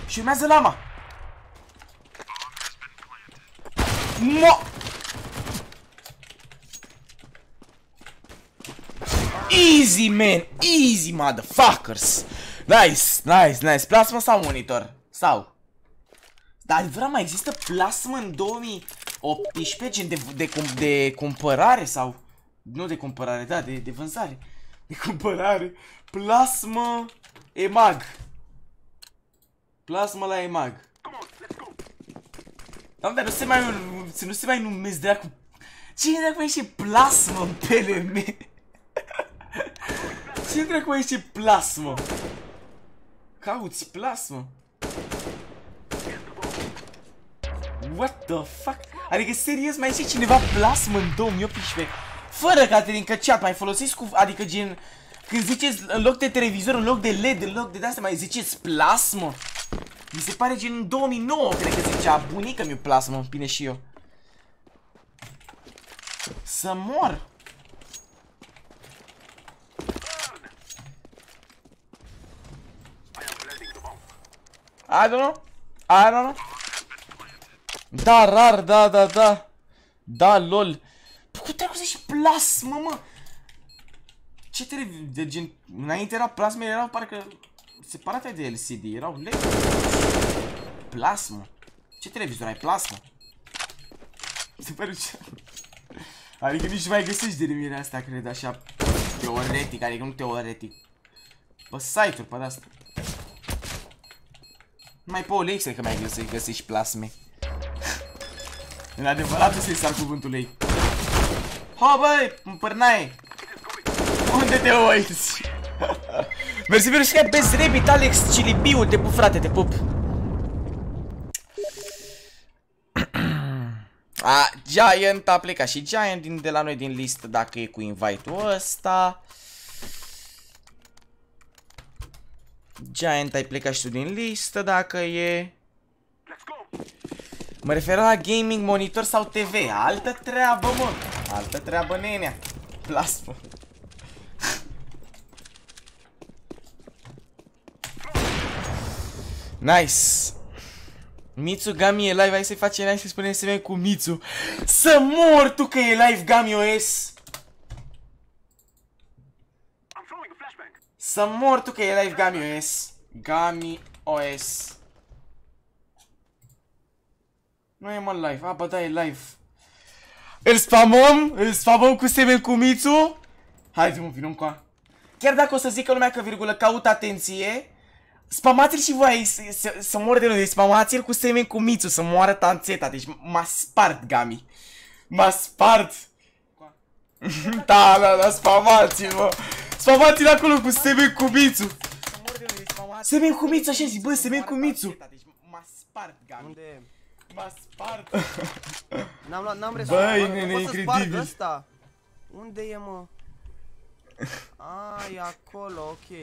Și urmează lama! Mo! Easy, man! Easy, motherfuckers! Nice, nice, nice. Plasma sau monitor? Sau? Dar vreau mai există plasmă în 2018 gen de, de, de, de cumpărare sau... Nu de cumpărare, da, de, de vânzare. De cumpărare. Plasmă EMAG. Plasmă la EMAG. Da, dar nu se mai, nu se mai numesc dracu. Cine dracu mai ești plasmă în PLM? *laughs* Cine dracu mai ești plasmă? Cauți plasmă? What the fuck? Adică serios mai ești cineva plasmă în 2018? Fără Caterin, că chat mai folosiți cu... Adică gen... Când ziceți în loc de televizor, în loc de LED, în loc de de mai ziceți plasmă? Mi se pare gen în 2009, cred că zicea, bunica mi-o plasmă, bine și eu. Să mor! I don't know. I don't know. Da, rar, da, da, da. Da, lol. Păi cum trebuie să și plasmă, mă? Ce trebuie, de gen, înainte era plasmă, erau parcă separate de LCD, erau LED. Plasmă. Ce televizor ai? Plasmă. Se pare ce... Adică nici mai găsești denumirea asta, cred, așa teoretic, adică nu teoretic. Pe site-uri, pe asta. Mai pe OLX că mai găsești, găsești plasme. *laughs* În adevărat să-i sar cuvântul ei. Ha, băi, împărnaie! Unde te uiți? *laughs* Mersi pentru și Best Rabbit, Alex Cilibiu, te pup, frate, te pup. *clears throat* A, Giant a plecat și Giant din, de la noi din listă dacă e cu invite-ul ăsta. Giant ai plecat și tu din listă dacă e. Mă refer la gaming, monitor sau TV. Altă treabă, mă. Altă treabă, nenea. Plasmă. Nice. Mitsu Gami e live, hai să-i facem live să spunem să cu Mitsu. Să mor tu că e live Gami OS. I'm throwing a flashbang. Să mor tu că e live Gami OS. Gami OS. Nu e mă live, a, bă, da, e live. Îl spamăm? Îl spamăm cu semen cu Mitsu? Haide mă, vină cu Chiar dacă o să zică lumea că virgulă caut atenție, spamați-l și voi să, să, să mor de noi, spamați-l cu semen cu Mitsu, să moară tanțeta, deci m-a spart Gami. M-a spart. da, da, da, spamați-l, mă. Spamați-l acolo cu semen cu Mitsu. Semen cu Mitsu, așa zic, bă, semen cu Mitsu. M-a spart, Gami. Unde e? M-a spart. N-am luat, n-am resumat. Băi, mă, nene, pot să sparg incredibil. ăsta? Unde e, mă? A, e acolo, ok.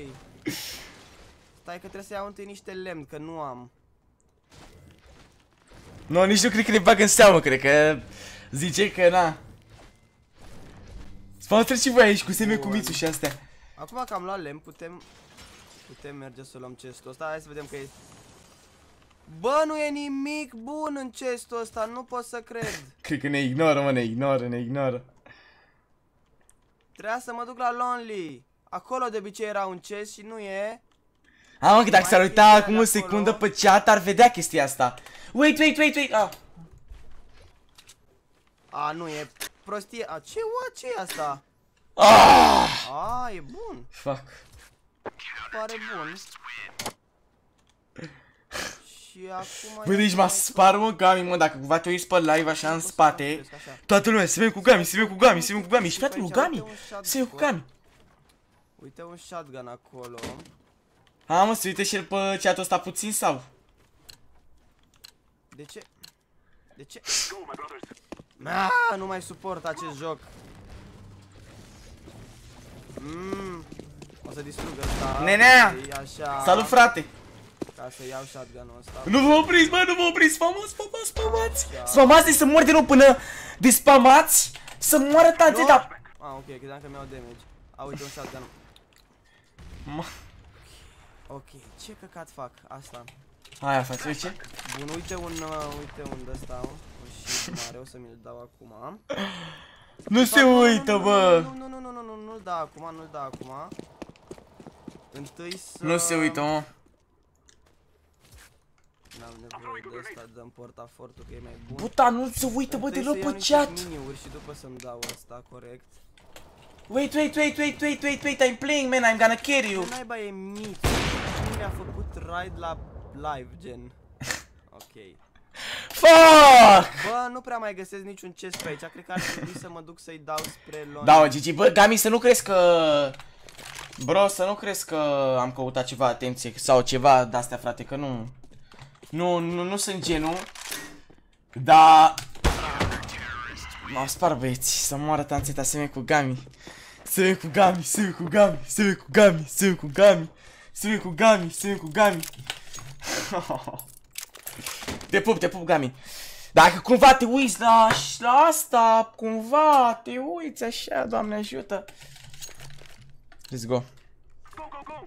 Stai că trebuie să iau întâi niște lemn, că nu am. Nu, nici nu cred că ne bag în seamă, cred că zice că na. Spamați-l și voi aici cu semen cu Mitsu și astea. Acum că am luat lemn, putem... Putem merge să luăm chestul ăsta. Hai să vedem că e... Bă, nu e nimic bun în chestul ăsta, nu pot să cred. *laughs* Cred că ne ignoră, mă, ne ignoră, ne ignoră. Trebuia să mă duc la Lonely. Acolo de obicei era un chest și nu e. A, mă, că dacă Mai s-ar fi uita de acum o acolo. secundă pe chat, ar vedea chestia asta. Wait, wait, wait, wait, ah. A, nu e prostie. A, ce, what, ce e asta? Ah! A, e bun. Fuck. Pare bun. Și acum... Bă, deci m-a spar, mă, Gami, mă, dacă cumva te uiți pe live așa în spate. Așa. Toată lumea, se vede cu Gami, se vede cu Gami, se vede cu Gami. Și fratele lui Aici, Gami, uite un shotgun. se vede cu Gami. Uite un shotgun acolo. A, mă, se uită și el pe chat-ul ăsta puțin sau? De ce? De ce? Go, my brothers. Ah, nu mai suport acest joc. Mm. O să distrug ăsta. Nenea! E Așa. Salut, frate! Ca să iau shotgun-ul ăsta. Nu vă opriți, bă, nu vă opriți, spamați, spamați, spamați Spamați de să mor de nou până de spamați Să moară tanțeta Ah, ok, credeam că mi-au damage. A, uite un shotgun. Mă. Ok, ce căcat fac? Asta. Aia, frate, uite ce? Bun, uite un, uh, uite un ăsta, un shit mare, o să mi-l dau acum. Nu se Fac- nu, uită, nu, nu, bă Nu, nu, nu, nu, nu, nu, nu-l da acum, nu-l da acum. Întâi să... Nu se uită, mă N-am nevoie de ăsta, dăm portafortul că e mai bun. Puta, nu se uită, bă, Întâi deloc să iau pe niște chat miniuri și după să-mi dau asta, corect. Wait, wait, wait, wait, wait, wait, wait I'm playing, man, I'm gonna carry you Ce naiba e mic? Cine mi-a făcut raid la live, gen? *laughs* Ok. Fuck Bă, nu prea mai găsesc niciun chest pe aici, cred că ar trebui să mă duc să-i dau spre lon. Da, mă, Gigi, bă, Gami, să nu crezi că... Bro, să nu crezi că am căutat ceva atenție sau ceva de-astea, frate, că nu... Nu, nu, nu sunt genul. Da... M-au spart băieți, să moară tanțeta seme cu Gami. Seme cu Gami, seme cu Gami, seme cu Gami, seme cu Gami. Seme cu Gami, seme cu Gami. *laughs* Te pup, te pup, Gami. Dacă cumva te uiți la, la asta, cumva te uiți așa, Doamne ajută. Let's go. Go, go, go.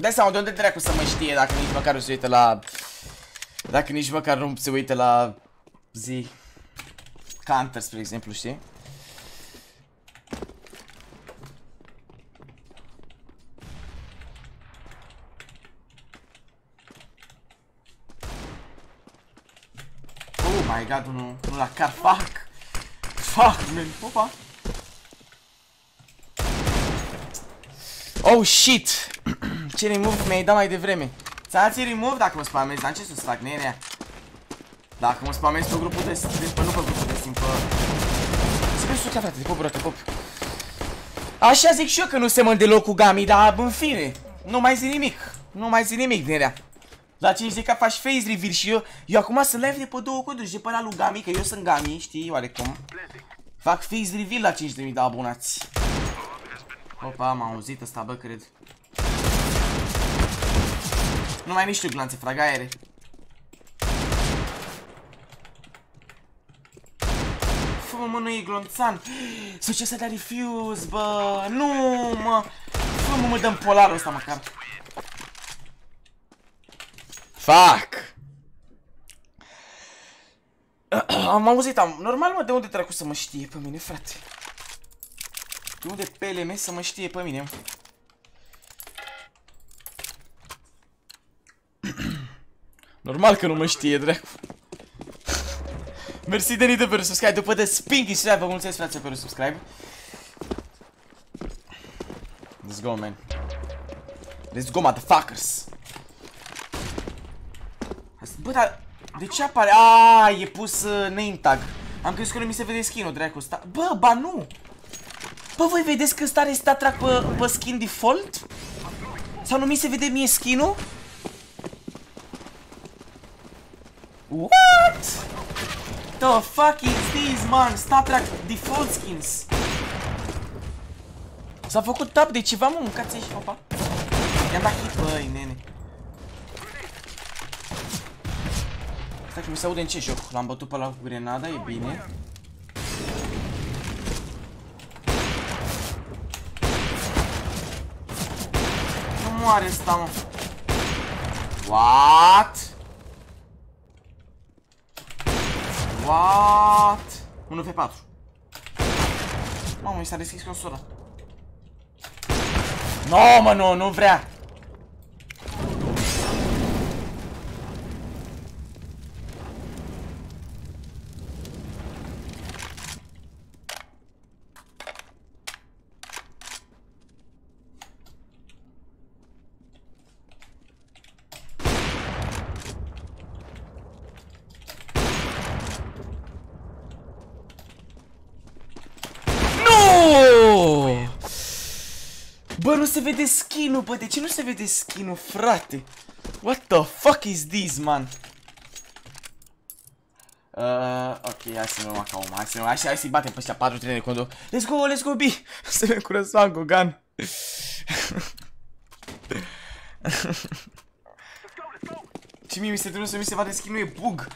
Dai seama de unde dracu să mă știe dacă nici măcar nu se uită la... Dacă nici măcar nu se uită la... Zi... Counter, spre exemplu, știi? My god, nu, nu la car, fuck! Fuck, man, opa! Oh shit! *clears throat* Ce remove mi-ai dat mai devreme? Ți-a dat remove dacă mă spamezi, dar ce să-ți fac, nenea? Dacă mă spamezi pe grupul de de, pe, nu pe grupul de sim, pe... Să vezi frate, te pup, bro, te pup. Așa zic și eu că nu semăn deloc cu Gami, dar în fine, nu mai zic nimic. Nu mai zic nimic, nenea. La 5 de faci face reveal și eu, eu acum sunt live de pe două coduri, de pe la lui Gami, că eu sunt Gami, știi, oarecum. Fac face reveal la 5.000 de abonați. Opa, am auzit ăsta, bă, cred. Nu mai nici tu glanțe, frag aere. fă-mă mă, nu e glonțan. Sau ce să dea refuse, bă. Nu, mă. Fă-mă, mă, dăm polarul ăsta măcar. Fuck. *clears throat* Am auzit, am... Normal, mă, de unde dracu să mă știe pe mine, frate? De unde pe LM să mă știe pe mine? *clears throat* Normal că nu mă știe, dracu. Mersi de de pe subscribe După de Spinky și vă mulțumesc frate pe subscribe Let's go man Let's go motherfuckers Bă, dar de ce apare? Aaaa, e pus uh, name tag Am crezut că nu mi se vede skin-ul, dracu sta Bă, ba nu Bă, voi vedeți că stare stat track pe, pe skin default? Sau nu mi se vede mie skin-ul? What? The fuck is this, man? Star Trek default skins. S-a făcut tap de ceva, mă, mâncați aici, opa. I-am dat hit, băi, nene. Că mi se aude în ce joc. L-am bătut pe la grenada, e bine. Nu moare ăsta. What? What? 1v4 Mamă, mi s-a deschis consola No, mă, nu vrea vede skin-ul, bă, de ce nu se vede skin-ul, frate? What the fuck is this, man? Uh, ok, hai să ne luăm acum, hai să ne luăm, hai, să-i batem pe ăștia 4 3 de condo. Let's go, let's go, B! *laughs* Să ne curățăm cu gun. *laughs* Ce mie mi se trebuie să mi se vadă skin-ul, e bug.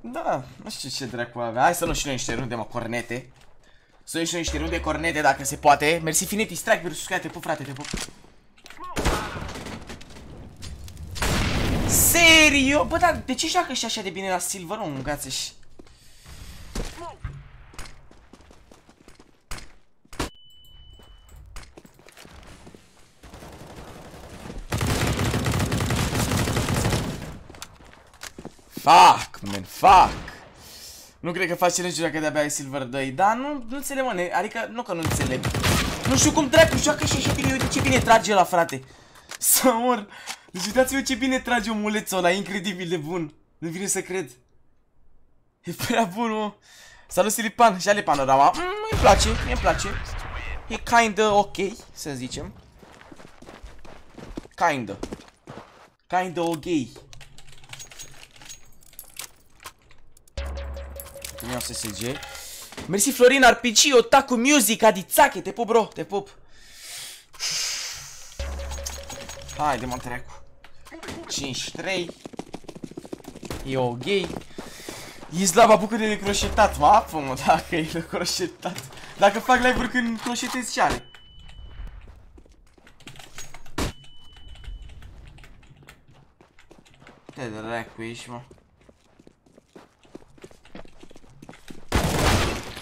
Da, nu știu ce dracu avea. Hai să nu și noi niște runde, mă, cornete. Să ieși niște runde cornete dacă se poate. Mersi Finity, strike versus Sky, te pup frate, te pup. Serio? Bă, dar de ce joacă și așa de bine la Silver, mă, mâncați și Fuck, man, fuck. Nu cred că faci challenge dacă de-abia ai Silver 2, dar nu, nu înțeleg, mă, adică nu că nu înțeleg. Nu știu cum dracu joacă și așa bine, uite ce bine trage la frate. Să mor. Deci uitați-vă ce bine trage omulețul ăla, incredibil de bun. Nu vine să cred. E prea bun, mă. Salut Silipan, și ale panorama. Mm, îmi place, mi-mi place. E kinda ok, să zicem. Kinda. Kinda ok. Iau SSG. Mersi Florin RPG, Otaku Music, Adițache, te pup bro, te pup. Haide mă trecu. 5-3. E o gay. Islava bucură de croșetat, mă apă mă, dacă e croșetat. Dacă fac live-uri când croșetez ce are. Te dracu ești, mă.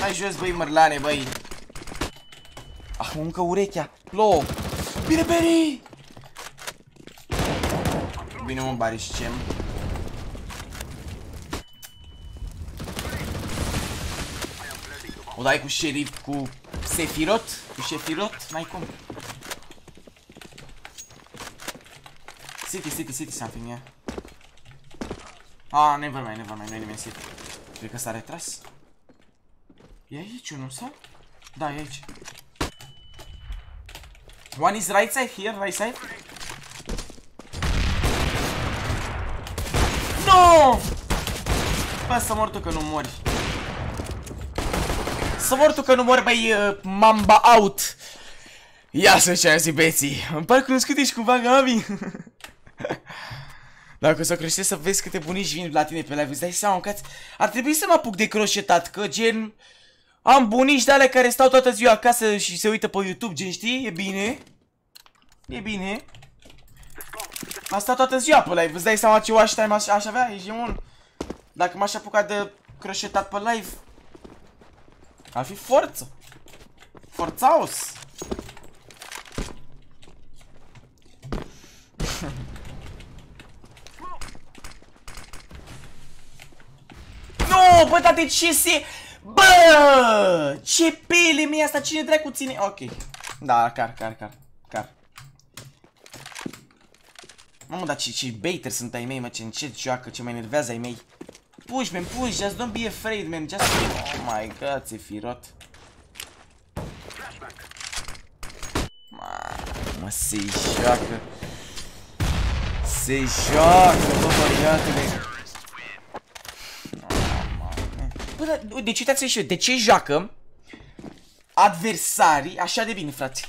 Hai jos, băi, mărlane, băi. Ah, mă, încă urechea. Lo. Bine, Beri! Bine, mă, barișcem. O dai cu șerif, cu Sefirot? Cu Sefirot? N-ai cum. City, city, city something, yeah. Ah, never mind, never mind, nu e nimeni city. Cred că s-a retras. E aici unul, sau? Da, e aici. One is right side here, right side. No! Bă, să mor tu că nu mori. Să mor tu că nu mori, băi, uh, mamba out. Ia să ce zi, beții. Îmi pare cunoscut ești cumva, Gabi. *laughs* Dacă o să crește să vezi câte bunici vin la tine pe live, îți dai seama că ar trebui să mă apuc de croșetat, că gen... Am bunici de alea care stau toată ziua acasă și se uită pe YouTube, gen știi? E bine. E bine. Am stat toată ziua pe live, îți dai seama ce watch time aș, aș avea? Ești un... Dacă m-aș apuca de croșetat pe live, ar fi forță. Forțaos. *laughs* Nu, bă, dar de ce se... Bă! Ce pele mi asta? Cine dracu ține? Ok. Da, car, car, car, car. Mamă, dar ce, ce baiter sunt ai mei, mă, ce încet joacă, ce mă enervează ai mei. Push, man, push, just don't be afraid, man, just... Oh my god, ți-e firot. Mamă, se joacă. Se joacă, bă, băiatule. Bă, dar, deci uitați-vă și eu, de ce joacă adversarii așa de bine, frate?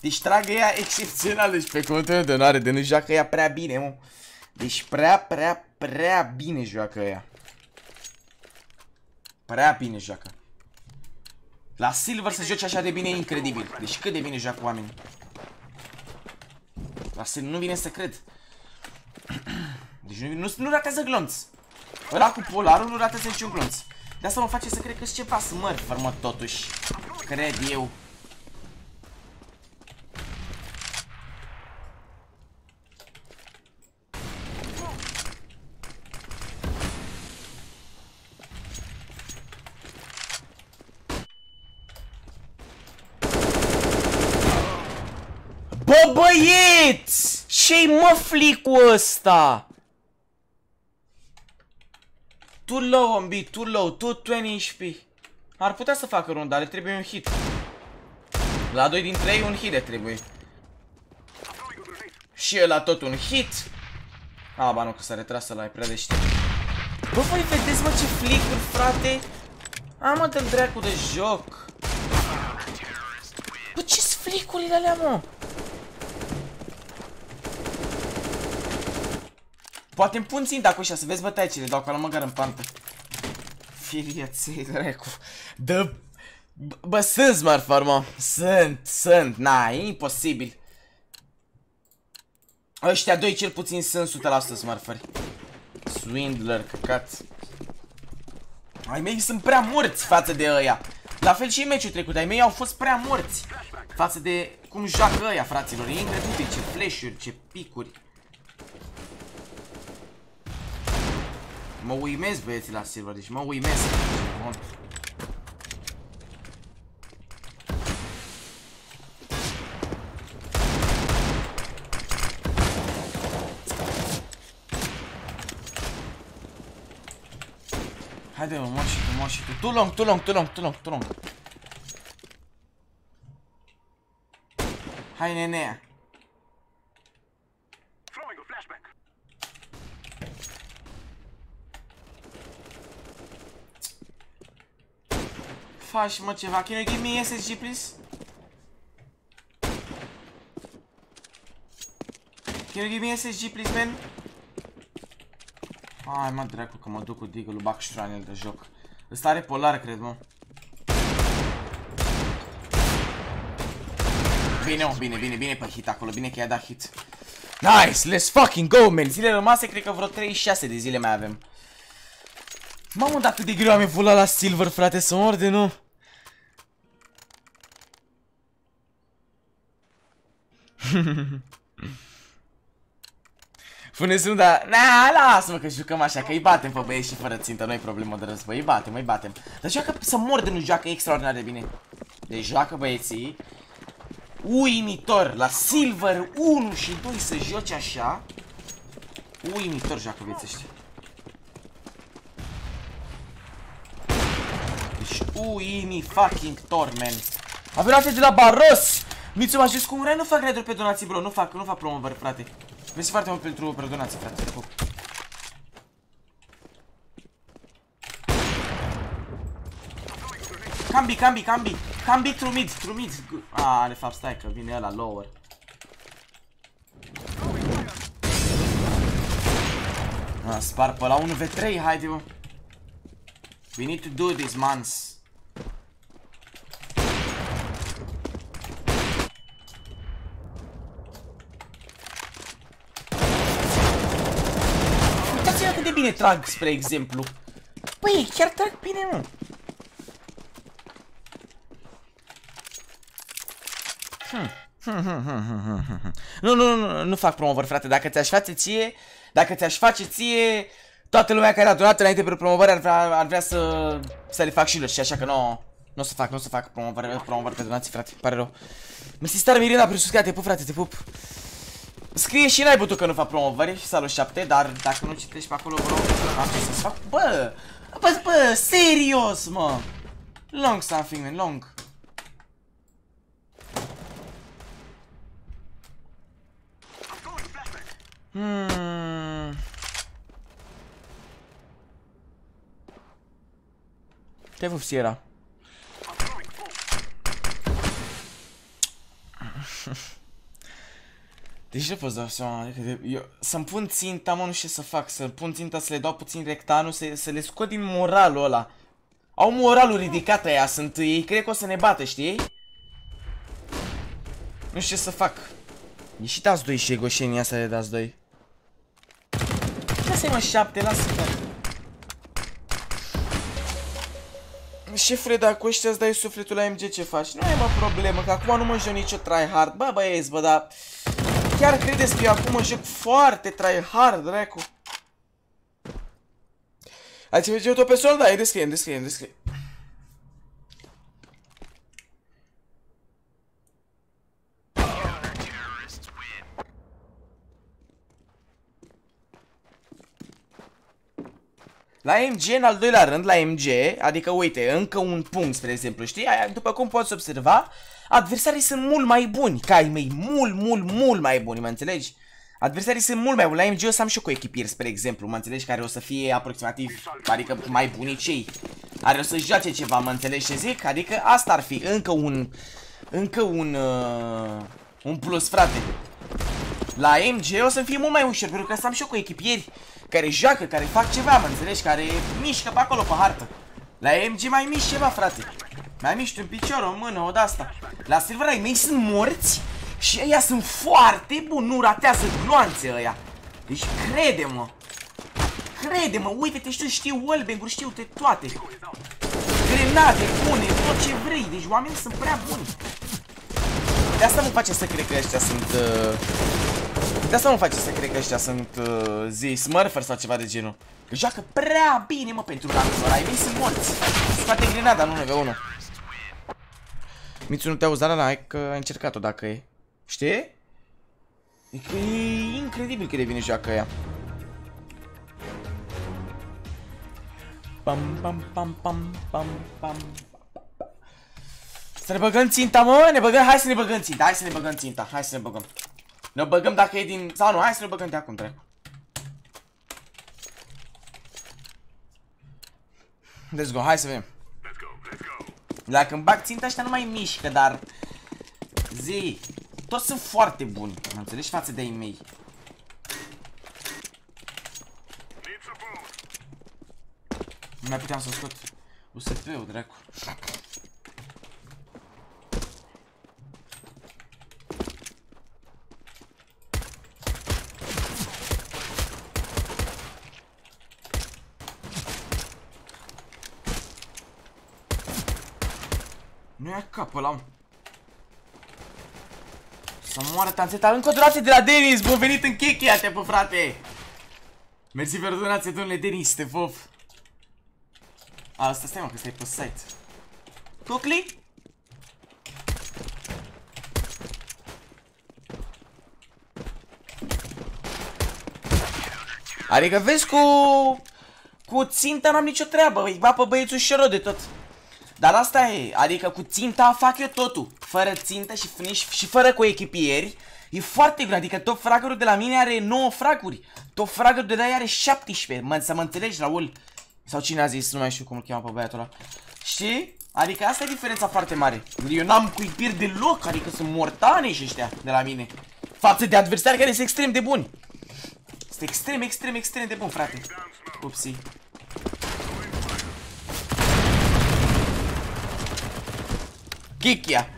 Deci tragă ea excepțional, deci pe contul de onoare, de nu joacă ea prea bine, mă. Deci prea, prea, prea bine joacă ea. Prea bine joacă. La Silver să joci așa de bine e incredibil. Deci cât de bine joacă oamenii. La Silver nu vine să cred. Deci nu, nu, nu ratează glonț. Ăla cu polarul nu ratează niciun glonț. De asta mă face să cred că sunt ceva smurf, mă, totuși. Cred eu. Bă, băieți! Ce-i mă flicul ăsta? Too low on B, too low, too 20 HP. Ar putea să facă runda, le trebuie un hit. La 2 dintre ei un hit de trebuie. Și la tot un hit. A, ba nu, că s-a retras la prea deștept. Bă, voi vedeți, mă, ce flicuri, frate? A, mă, dă dracu de joc. Bă, ce-s flicurile alea, mă? Poate îmi pun ținta cu așa, să vezi bătaie ce le dau ca la măgar în pantă. Firie-ți, dracu. Dă... Bă, sunt smurfer, mă. Sunt, sunt. Na, e imposibil. Ăștia doi cel puțin sunt 100% smurferi. Swindler, căcat. Ai mei sunt prea morți față de ăia. La fel și meciul trecut, ai mei au fost prea morți. Față de cum joacă ăia, fraților. E incredibil ce flash-uri, ce picuri. Mă uimesc băieții la Silver, deci mă uimesc. Bun. Haide mă, mă și tu, mă și tu. Too long, too long, too long, too long, too long. Hai nenea. Faci mă ceva. Can you give me SSG please? Can you give me SSG please, man? Hai mă dracu că mă duc cu Deagle-ul, bag ștranel de joc. Ăsta are polar, cred, mă. Bine, mă, bine, bine, bine pe hit acolo, bine că i-a dat hit. Nice, let's fucking go, man. Zile rămase, cred că vreo 36 de zile mai avem. Mamă, dar cât de greu am evoluat la Silver, frate, să mor de nu. Puneți un da... Na, lasă-mă că jucăm așa, că îi batem pe băieți și fără țintă, nu-i problemă de război, îi batem, îi batem. Dar joacă să mor de nu joacă extraordinar de bine. Deci joacă băieții. Uimitor, la Silver 1 și 2 să joci așa. Uimitor joacă băieții ăștia. Deci uimi fucking tor, man. Avem de la Baros! Mițu, m-aș zis cum nu fac reduri pe donații, bro, nu fac, nu fac promovări, frate. Mersi foarte mult pentru, pentru donații, frate, te pup. Cambi, cambi, cambi. Cambi through mid, through mid. Ah, de fapt, stai că vine ăla lower. Ah, spar pe la 1v3, haide mă. We need to do this, mans. Bine trag, spre exemplu. Băi, chiar trag bine, mă. Nu, nu, nu, nu, nu fac promovări, frate. Dacă ți-aș face ție, dacă ți-aș face ție, toată lumea care a donat înainte pentru promovări ar vrea, ar vrea să, să le fac și lor și așa că nu, nu o să fac, nu o să fac promovări, promovări pe donații, frate, pare rău. Mersi stare Mirina pentru susținere, te pup, frate, te pup. Scrie și n-ai bătut că nu fac promovări, salut 7, dar dacă nu citești pe acolo, bro, am ce să fac. Bă, bă, bă, serios, mă. Long something, man, long. Hmm. Te pup, Sierra. Deci nu poți da seama, adică de, eu, să-mi pun ținta, mă, nu știu ce să fac, să pun ținta, să le dau puțin rectanul, să, să le scot din moralul ăla. Au moralul ridicat aia, sunt ei, cred că o să ne bată, știi? Nu știu ce să fac. E și dați 2 și egoșenia asta de dați 2. Lasă-i mă 7, lasă-mă. Șefule, dacă ăștia îți dai sufletul la MG, ce faci? Nu ai mă problemă, că acum nu mă joc nicio tryhard. Bă, băieți, bă, dar... Chiar credeți că eu acum mă joc foarte tryhard, dracu? Ați văzut tot pe sol? Da, e descrie, descrie, descrie. La MG, în al doilea rând, la MG, adică uite, încă un punct, spre exemplu, știi? Aia, după cum poți observa, adversarii sunt mult mai buni ca ai mei, mult, mult, mult mai buni, mă înțelegi? Adversarii sunt mult mai buni. La MG o să am și eu cu echipieri, spre exemplu, mă înțelegi, care o să fie aproximativ, adică mai buni cei. Care o să joace ceva, mă înțelegi ce zic? Adică asta ar fi încă un, încă un, uh, un plus, frate. La MG o să fie mult mai ușor, pentru că să am și eu cu echipieri care joacă, care fac ceva, mă înțelegi, care mișcă pe acolo pe hartă. La MG mai miști ceva, frate. Mai miști un picior, o mână, o de-asta. La Silver ai mei sunt morți și ăia sunt foarte buni, nu ratează gloanțe ăia. Deci crede-mă. Crede-mă, uite-te, știu, știu wallbang știu te toate. Grenade bune, tot ce vrei, deci oamenii sunt prea buni. De asta mă face să cred că ăștia sunt... Uh... De asta mă face să cred că ăștia sunt uh, zi smurfer sau ceva de genul. Joacă prea bine, mă, pentru rancul ai mei sunt morți. Scoate grenada, nu NV1. Mițu, nu te auzi, dar la hai că ai încercat-o dacă e. Știi? E că e incredibil cât de bine joacă ea. Pam, pam, pam, pam, pam, pam. Să ne băgăm ținta, mă, ne băgăm, hai să ne băgăm ținta, hai să ne băgăm ținta, hai să ne băgăm. Ne băgăm dacă e din... Sau nu, hai să ne băgăm de acum, dracu. Let's go, hai să vedem. Dacă îmi bag ținta ăștia nu mai mișcă, dar... Zi, toți sunt foarte buni, mă înțelegi, față de ei mei. Nu mai puteam să scot USP-ul, dracu. Nu ia capul ăla, Să moară tanțeta. Încă o donație de la Denis. Bun venit în chechia te pe frate. Mersi pentru donație, domnule Denis, te puf. A, asta stai mă, că stai pe site. Cucli? Adică vezi cu... Cu ținta n-am nicio treabă, îi ba pe băiețul și de tot. Dar asta e, adică cu ținta fac eu totul. Fără țintă și, și, și fără cu echipieri. E foarte greu, adică top fragărul de la mine are 9 fraguri. Top fragărul de la ea are 17. Mă, să mă înțelegi, Raul. Sau cine a zis, nu mai știu cum îl cheamă pe băiatul ăla. Știi? Adică asta e diferența foarte mare. Eu n-am cuipieri deloc, adică sunt mortane și ăștia de la mine. Față de adversari care sunt extrem de buni. Sunt extrem, extrem, extrem de bun, frate. Upsi. Ghechia.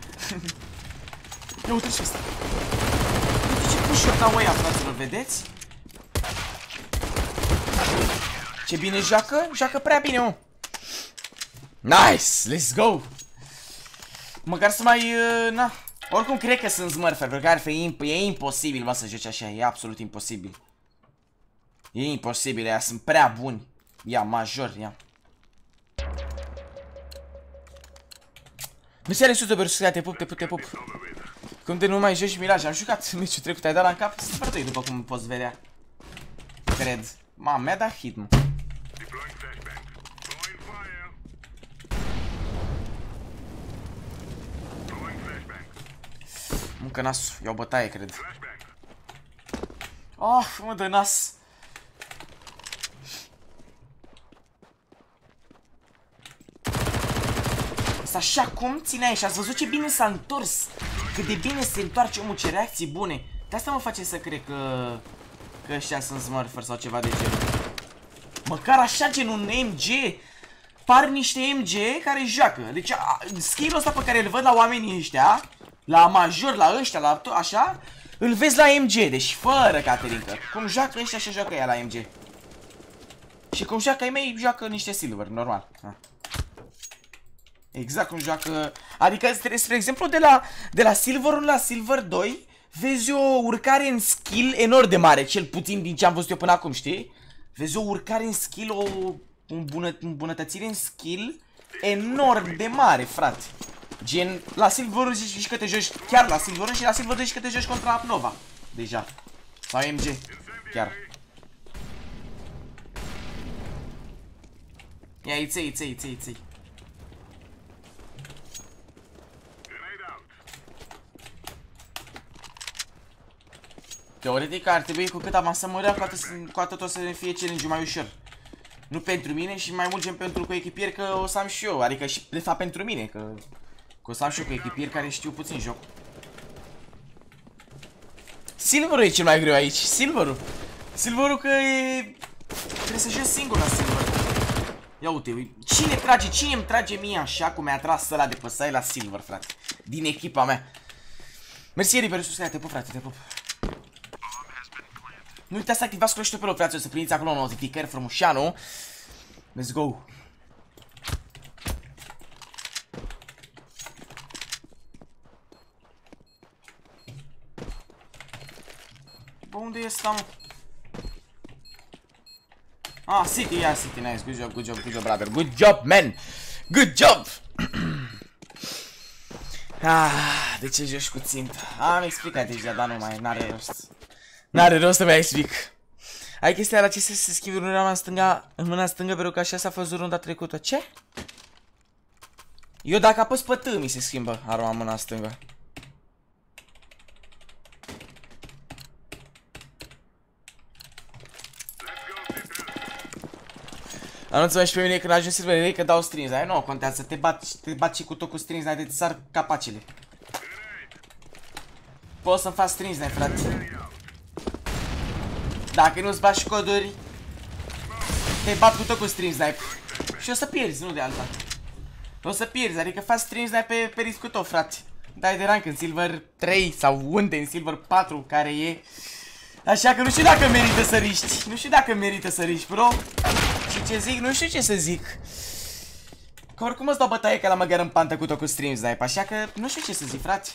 Ia uite ce asta. Uite ce pușuri ca oia, fraților, vedeți? Ce bine joacă? Joacă prea bine, mă. Nice! Let's go! Măcar să mai... Uh, na. Oricum cred că sunt smurfer, pentru că ar fi imp e imposibil, mă, să joci așa. E absolut imposibil. E imposibil, ea sunt prea buni. Ia, major, ia. Nu se are sus de bersuia, te pup, te pup, te pup. Cum de nu mai joci Mirage? Am jucat *laughs* meciul trecut, ai dat la în cap? Sunt foarte după cum poți vedea. Cred. Mamă, mi-a dat hit, mă. Deploying flashbang. Throwing fire. Throwing flashbang. Muncă nasul, iau bătaie, cred. Flashbang. Oh, mă dă nas. Asta așa cum țineai și ați văzut ce bine s-a întors. Cât de bine se întoarce omul, ce reacții bune. De asta mă face să cred că... Că ăștia sunt smurfer sau ceva de genul. Măcar așa gen un MG. Par niște MG care joacă. Deci skill-ul ăsta pe care îl văd la oamenii ăștia, la major, la ăștia, la tot așa, îl vezi la MG. Deci fără Caterinca. Cum joacă ăștia, așa joacă ea la MG. Și cum joacă ai mei, joacă niște silver, normal. Ha. Exact cum joacă... Adică, spre exemplu, de la, de la Silver 1 la Silver 2, vezi o urcare în skill enorm de mare, cel puțin din ce am văzut eu până acum, știi? Vezi o urcare în skill, o îmbună, îmbunătățire în skill enorm de mare, frate. Gen, la Silver 1 zici că te joci chiar la Silver 1 și la Silver 2 zici că te joci contra Nova. Deja. Sau MG. Chiar. Ia, iței, iței, iței, iței. Teoretic ar trebui cu cât avansăm mărea, cu atât, cu atât o să ne fie challenge mai ușor. Nu pentru mine și mai mult gen pentru cu echipieri că o să am și eu, adică și de fapt pentru mine, că, că o să am și eu cu echipieri care știu puțin joc. Silverul e cel mai greu aici, Silverul. Silverul că e... Trebuie să joci singur la Silver. Ia uite, cine trage, cine îmi trage mie așa cum mi-a tras ăla de păsai la Silver, frate. Din echipa mea. Mersi, Eri, pentru susținere, te pup, frate, te pup. Nu uitați să activați cloșul pe loc, frate, să primiți acolo notificări frumușanu. Let's go. Bă, unde e ăsta, mă? Ah, City, yeah, City, nice, good job, good job, good job, brother, good job, man, good job! *clears throat* ah, de ce joci cu țintă? Am explicat deja, dar nu mai, n-are rost. N-are rost să mai explic. Ai chestia la ce să se schimbi în mâna stânga, în mâna stângă, pentru că așa s-a fost runda trecută. Ce? Eu dacă apăs pe T, mi se schimbă arma în mâna stângă. Anunță-mă și pe mine când ajungi serverele că dau strings. Ai nu contează, te bați, te bați și cu tot cu strings, de ți sar capacele. Poți să-mi faci strings, frate. Dacă nu-ți bași coduri, te bat cu tot cu stream snipe. Și o să pierzi, nu de alta. O să pierzi, adică faci stream snipe pe, pe riscul tău, frate. Dai de rank în Silver 3 sau unde în Silver 4 care e. Așa că nu știu dacă merită să riști. Nu știu dacă merită să riști, bro. Și ce zic, nu știu ce să zic. Că oricum îți dau bătaie ca la măgar în pantă cu tot cu stream snipe, așa că nu știu ce să zic, frate.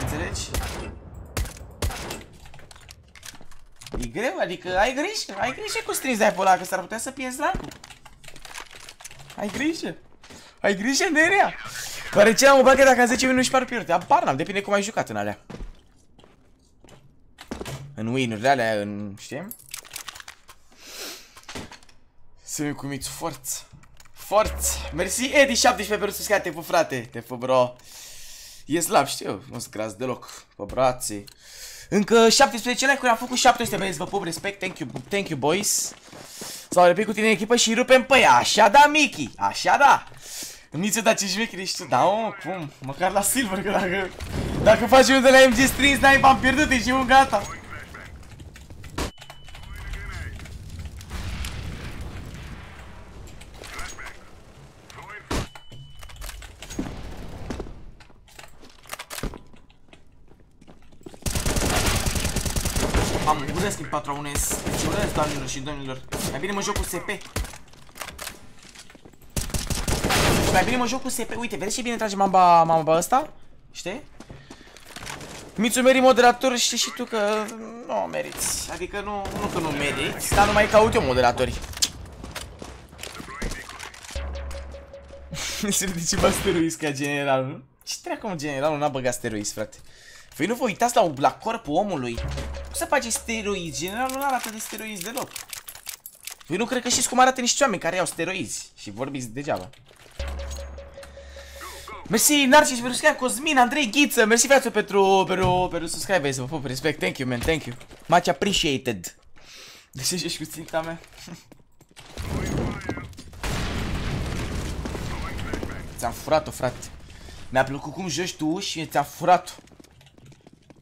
Înțelegi? E greu, adică ai grijă, ai grijă cu strings de ăla, că s-ar putea să pierzi lacul. Ai grijă. Ai grijă, Nerea. Oare ce am o bagă dacă în 10 minute și par pierde? Apar n-am, depinde cum ai jucat în alea. În win-urile alea, în... știi? Să-mi cumiți forță. Forță. Mersi, Edi, 17 pentru susținere, te pup, frate. Te pup, bro. E slab, știu, nu-ți gras deloc. Pe brațe. Încă 17 like-uri, am făcut 700 băieți, vă pup, respect, thank you, thank you boys. S-au repet cu tine în echipă și rupem pe ea, așa da Miki, așa da. Nici da ce șmecheri ești tu, da o, cum, măcar la silver, că dacă Dacă faci unul de la MG Strings, n-ai am pierdut, ești un gata Mamă, urăsc în 4 1 s Deci urăsc, doamnelor și domnilor. Mai bine mă joc cu SP. Deci mai bine mă joc cu SP. Uite, vedeți ce bine trage mamba, mamba ăsta? Știi? Mițu meri moderator, știi și tu că nu meriți. Adică nu, nu că nu meriți, dar nu mai caut eu moderatorii. *laughs* Se ridice bă steroizi ca generalul. Ce treacă mă generalul n-a băgat steroizi, frate? Păi nu vă uitați la, la corpul omului. Cum să face steroizi? Generalul nu arată de steroizi deloc. Păi nu cred că știți cum arată niște oameni care au steroizi. Și vorbiți degeaba. Mersi, Narcis, pentru subscribe, Cosmin, Andrei Ghiță, mersi frate pentru, pentru, pentru subscribe, să vă pup, respect, thank you, man, thank you. Much appreciated. De ce ești cu ținta mea? Ți-am furat-o, frate. Mi-a plăcut cum joci tu și ți-am furat-o.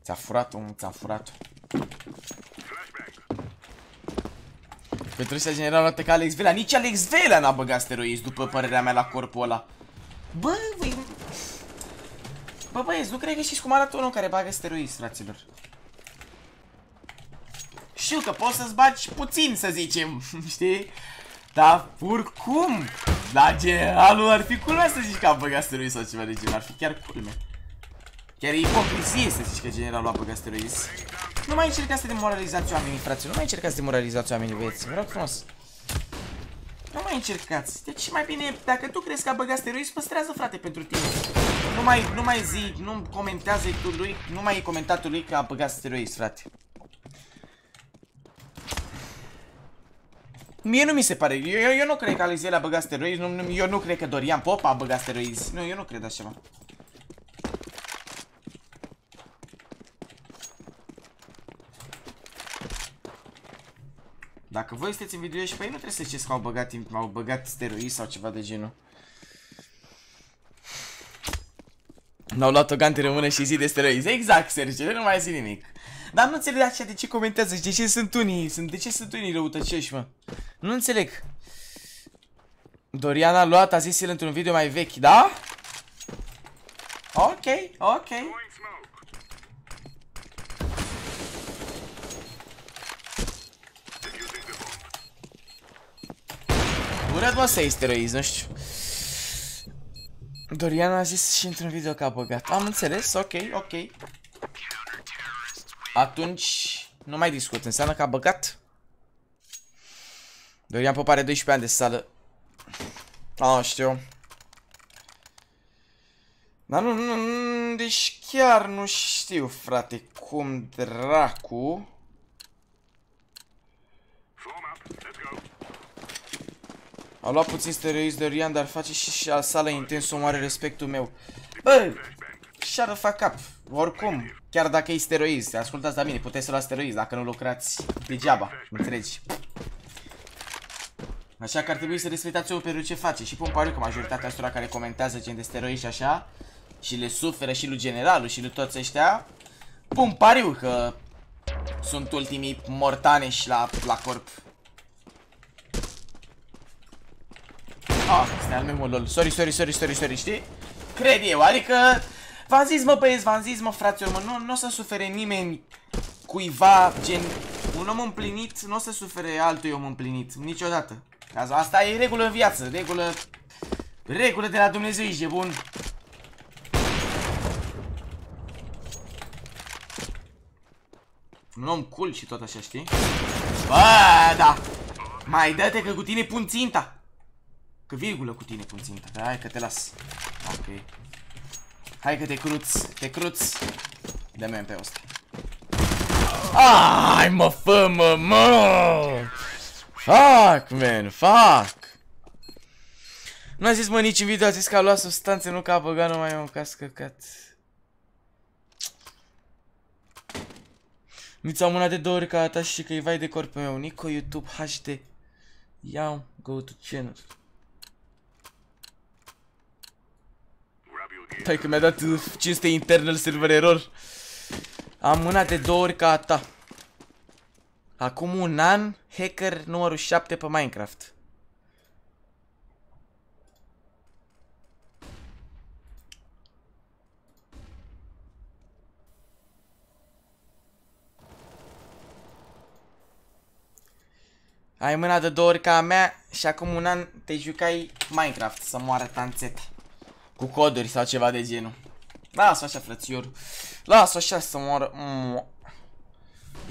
Ți-a furat-o, ți-am furat-o. Pentru ăștia general luate ca Alex Vela. Nici Alex Vela n-a băgat steroizi, după părerea mea, la corpul ăla. Bă, voi... Bă, băieți, nu cred că știți cum arată unul care bagă steroizi, fraților. Știu că poți să-ți bagi puțin, să zicem, *laughs* știi? Dar, oricum, la generalul ar fi culmea să zici că a băgat steroizi sau ceva de genul, ar fi chiar culme. Chiar e ipocrizie să zici că generalul a băgat steroizi. Nu mai încercați să demoralizați oamenii, frate, nu mai încercați să demoralizați oamenii, băieți, vă rog frumos. Nu mai încercați. Deci mai bine, dacă tu crezi că a băgat steroizi, păstrează, frate, pentru tine. Nu mai, nu mai zi, nu comentează tu lui, nu mai e comentatul lui că a băgat steroizi, frate. Mie nu mi se pare, eu, eu, eu nu cred că Alexiel a băgat steroizi, nu, nu, eu nu cred că Dorian Pop a băgat steroizi. Nu, eu nu cred așa ceva. Dacă voi sunteți în video și pe ei nu trebuie să știți că au băgat, au băgat steroizi sau ceva de genul. N-au luat o gante rămână și zi de steroizi. Exact, Sergio, nu mai zi nimic. Dar nu înțeleg așa de ce comentează și de ce sunt unii, sunt, de ce sunt unii răutăcioși, mă. Nu înțeleg. Dorian a luat, a zis el într-un video mai vechi, da? Ok, ok. Urât mă să iei steroizi, nu știu. Dorian a zis și într-un video că a băgat. Am înțeles, ok, ok. Atunci nu mai discut, înseamnă că a băgat. Dorian Pop are 12 ani de sală. Ah, știu. Dar nu, nu, nu, deci chiar nu știu, frate, cum dracu... A luat puțin steroizi de Rian, dar face și, și al sală intens o mare respectul meu. Bă, shut the fuck up. Oricum, chiar dacă e steroizi, ascultați la mine, puteți să luați steroizi dacă nu lucrați degeaba, înțelegi? Așa că ar trebui să respectați omul pentru ce face și pun pariu că majoritatea astora care comentează gen de steroizi și așa și le suferă și lui generalul și lui toți ăștia pun pariu că sunt ultimii mortaneși la, la corp. Ah, stai al meu, lol. Sorry, sorry, sorry, sorry, sorry, știi? Cred eu, adică... V-am zis, mă, băieți, v-am zis, mă, fraților, mă, nu, nu o să sufere nimeni cuiva, gen... Un om împlinit nu o să sufere altui om împlinit, niciodată. Asta e regulă în viață, regulă... Regulă de la Dumnezeu, ești bun. Un om cool și tot așa, știi? Bă, da! Mai dă-te că cu tine pun ținta! Că virgulă cu tine pun ținta, dar hai că te las. Ok. Hai că te cruți, te cruți. Dă-mi pe ăsta. Ai, mă, fă, mă, mă! Fuck, man, fuck! Nu a zis, mă, nici în video, a zis că a luat substanțe, nu că a băgat numai un cas căcat. Mi-ți am mâna de două ori ca ta și că-i vai de corpul meu. Nico YouTube HD. Iau, go to channel. Hai că mi-a dat 500 internal server error. Am mâna de două ori ca a ta. Acum un an, hacker numărul 7 pe Minecraft. Ai mâna de două ori ca a mea și acum un an te jucai Minecraft să moară tanțeta. Cu coduri sau ceva de genul. Lasă așa, frățior. Lasă așa să moară. Mm.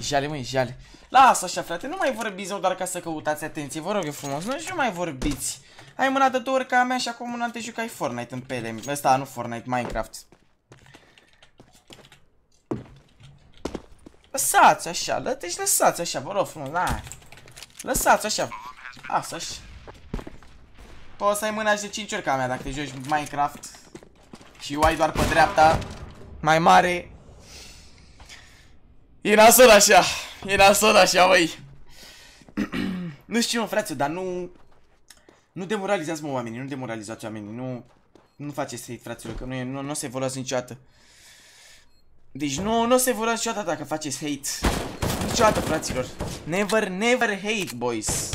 Jale, măi, jale. Lasă așa, frate, nu mai vorbiți doar ca să căutați atenție, vă rog eu frumos, nu, nu mai vorbiți. Ai mâna de două ori ca a mea și acum un an te jucai Fortnite în pele. Ăsta, nu Fortnite, Minecraft. Lăsați așa, lă deci lăsați așa, vă rog frumos, da. Lăsați așa. Asta așa. Poți să ai mâna de 5 ori ca mea dacă te joci Minecraft. Și ai doar pe dreapta. Mai mare. E nasol așa. E nasol așa, băi. nu știu, mă, frate, dar nu... Nu demoralizați, mă, oamenii. Nu demoralizați oamenii. Nu... Nu faceți hate, fraților, că nu, e, nu, nu se evoluează niciodată. Deci nu, nu se evoluează niciodată dacă faceți hate. Niciodată, fraților. Never, never hate, boys.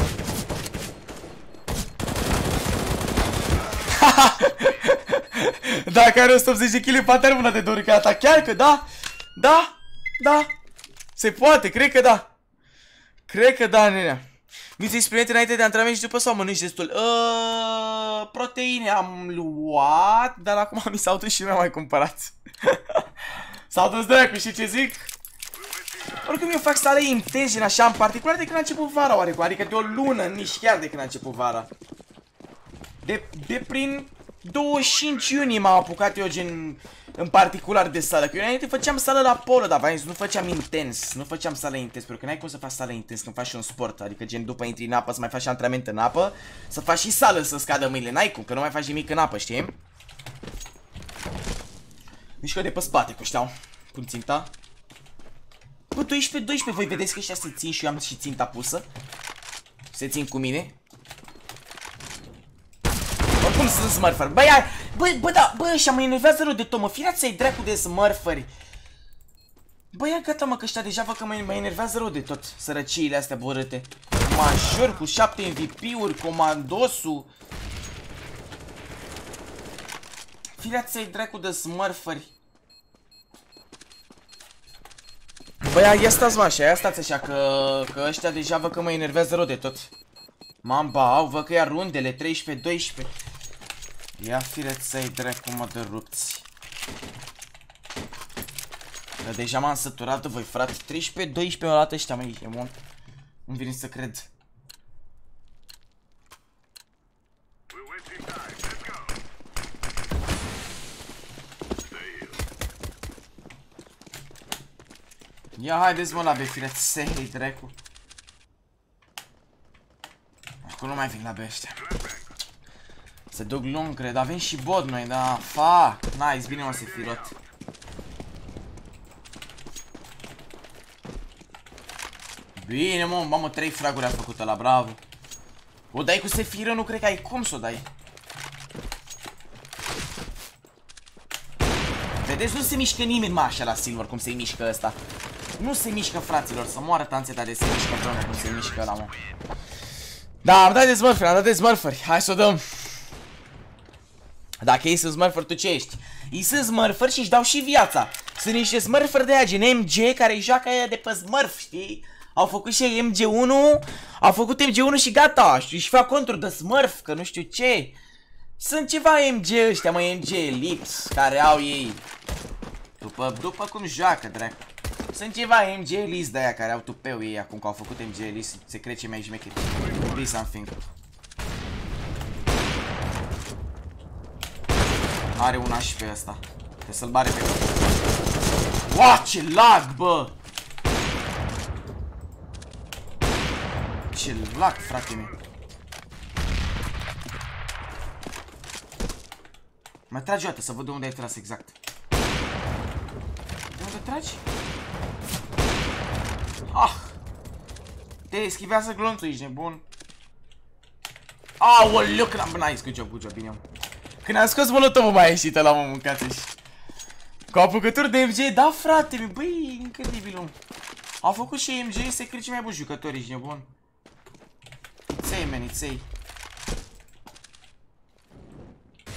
*laughs* Dacă are 180 kg, poate are mâna de doricata. Chiar că da? Da? Da? Se poate, cred că da. Cred că da, nenea. Mi-ți experimente înainte de antrenament și după sau mănânci destul? Uh, proteine am luat, dar acum mi s-au dus și nu am mai cumpărat. *laughs* s-au dus dracu și ce zic? Oricum eu fac sale intense așa în particular de când a început vara oarecum, adică de o lună, nici chiar de când a început vara. De, de prin 25 iunie m-am apucat eu gen în particular de sală, că eu înainte făceam sală la polo, dar nu făceam intens, nu făceam sală intens, pentru că n-ai cum să faci sală intens când faci un sport, adică gen după intri în apă să mai faci antrenament în apă, să faci și sală să scadă mâinile, n-ai cum, că nu mai faci nimic în apă, știi? Mișcă de pe spate, cu știau, cum ținta. Bă, 12, 12, voi vedeți că ăștia se țin și eu am și ținta pusă? Se țin cu mine? Oricum sunt smurferi. Bă, ia, bă, bă, da, bă, ăștia mă enervează rău de tot, mă. Firea să-i dracu de smurferi. Bă, ia gata, mă, că ăștia deja văd că mă, mă enervează rău de tot sărăciile astea borâte. Major cu 7 MVP-uri, comandosul. Firea să-i dracu de smurferi. Bă, ia, ia stați mă așa, ia stați așa, că, că ăștia deja văd că mă enervează rău de tot. Mamba, au, văd că ia rundele, 13-12. Ia fireți să-i dracu mă de rupți. Că deja m-am săturat de voi, frate. 13-12 o dată ăștia, măi, e bun. Nu vine să cred. Ia haideți mă la B, fireți, sei, dracu. Acum nu mai vin la B ăștia. Se duc lung, cred. Avem și bot noi, da. Fuck. Nice, bine mă să fi rot. Bine, mă, mamă, trei fraguri a făcut la bravo. O dai cu sefiră, nu cred că ai cum să o dai. Vedeți, nu se mișcă nimeni, mă, așa la Silver, cum se mișcă ăsta. Nu se mișcă, fraților, să moară tanțeta de se mișcă, drone, cum se mișcă ăla, mă. Da, am dat de smurferi, am dat de smurferi. Hai să o dăm. Dacă ei sunt smurferi, tu ce ești? Ei sunt smurferi și își dau și viața. Sunt niște smurferi de aia, gen MG, care îi joacă aia de pe smurf, știi? Au făcut și MG1, au făcut MG1 și gata, și își fac conturi de smurf, că nu știu ce. Sunt ceva MG ăștia, mă, MG Lips, care au ei. După, după cum joacă, dracu. Sunt ceva MG Elise de aia care au tupeu ei acum că au făcut MG Elise, se crece mai șmecheri. Be something. Are un aș pe ăsta. Trebuie să-l bare pe Wow, ce lag, bă! Ce lag, frate meu. Mai tragi o dată să văd unde ai tras exact. De unde tragi? Ah! Te eschivează glonțul, ești nebun. Aoleu, când am... Nice, good job, good job, bine. Când am scos molotovul mai ieșit la mă mâncați -și. Cu apucături de MG, da frate, băi, incredibil, om. Au făcut și MG, se cred mai bun jucători, ești nebun. Iței, man, iței.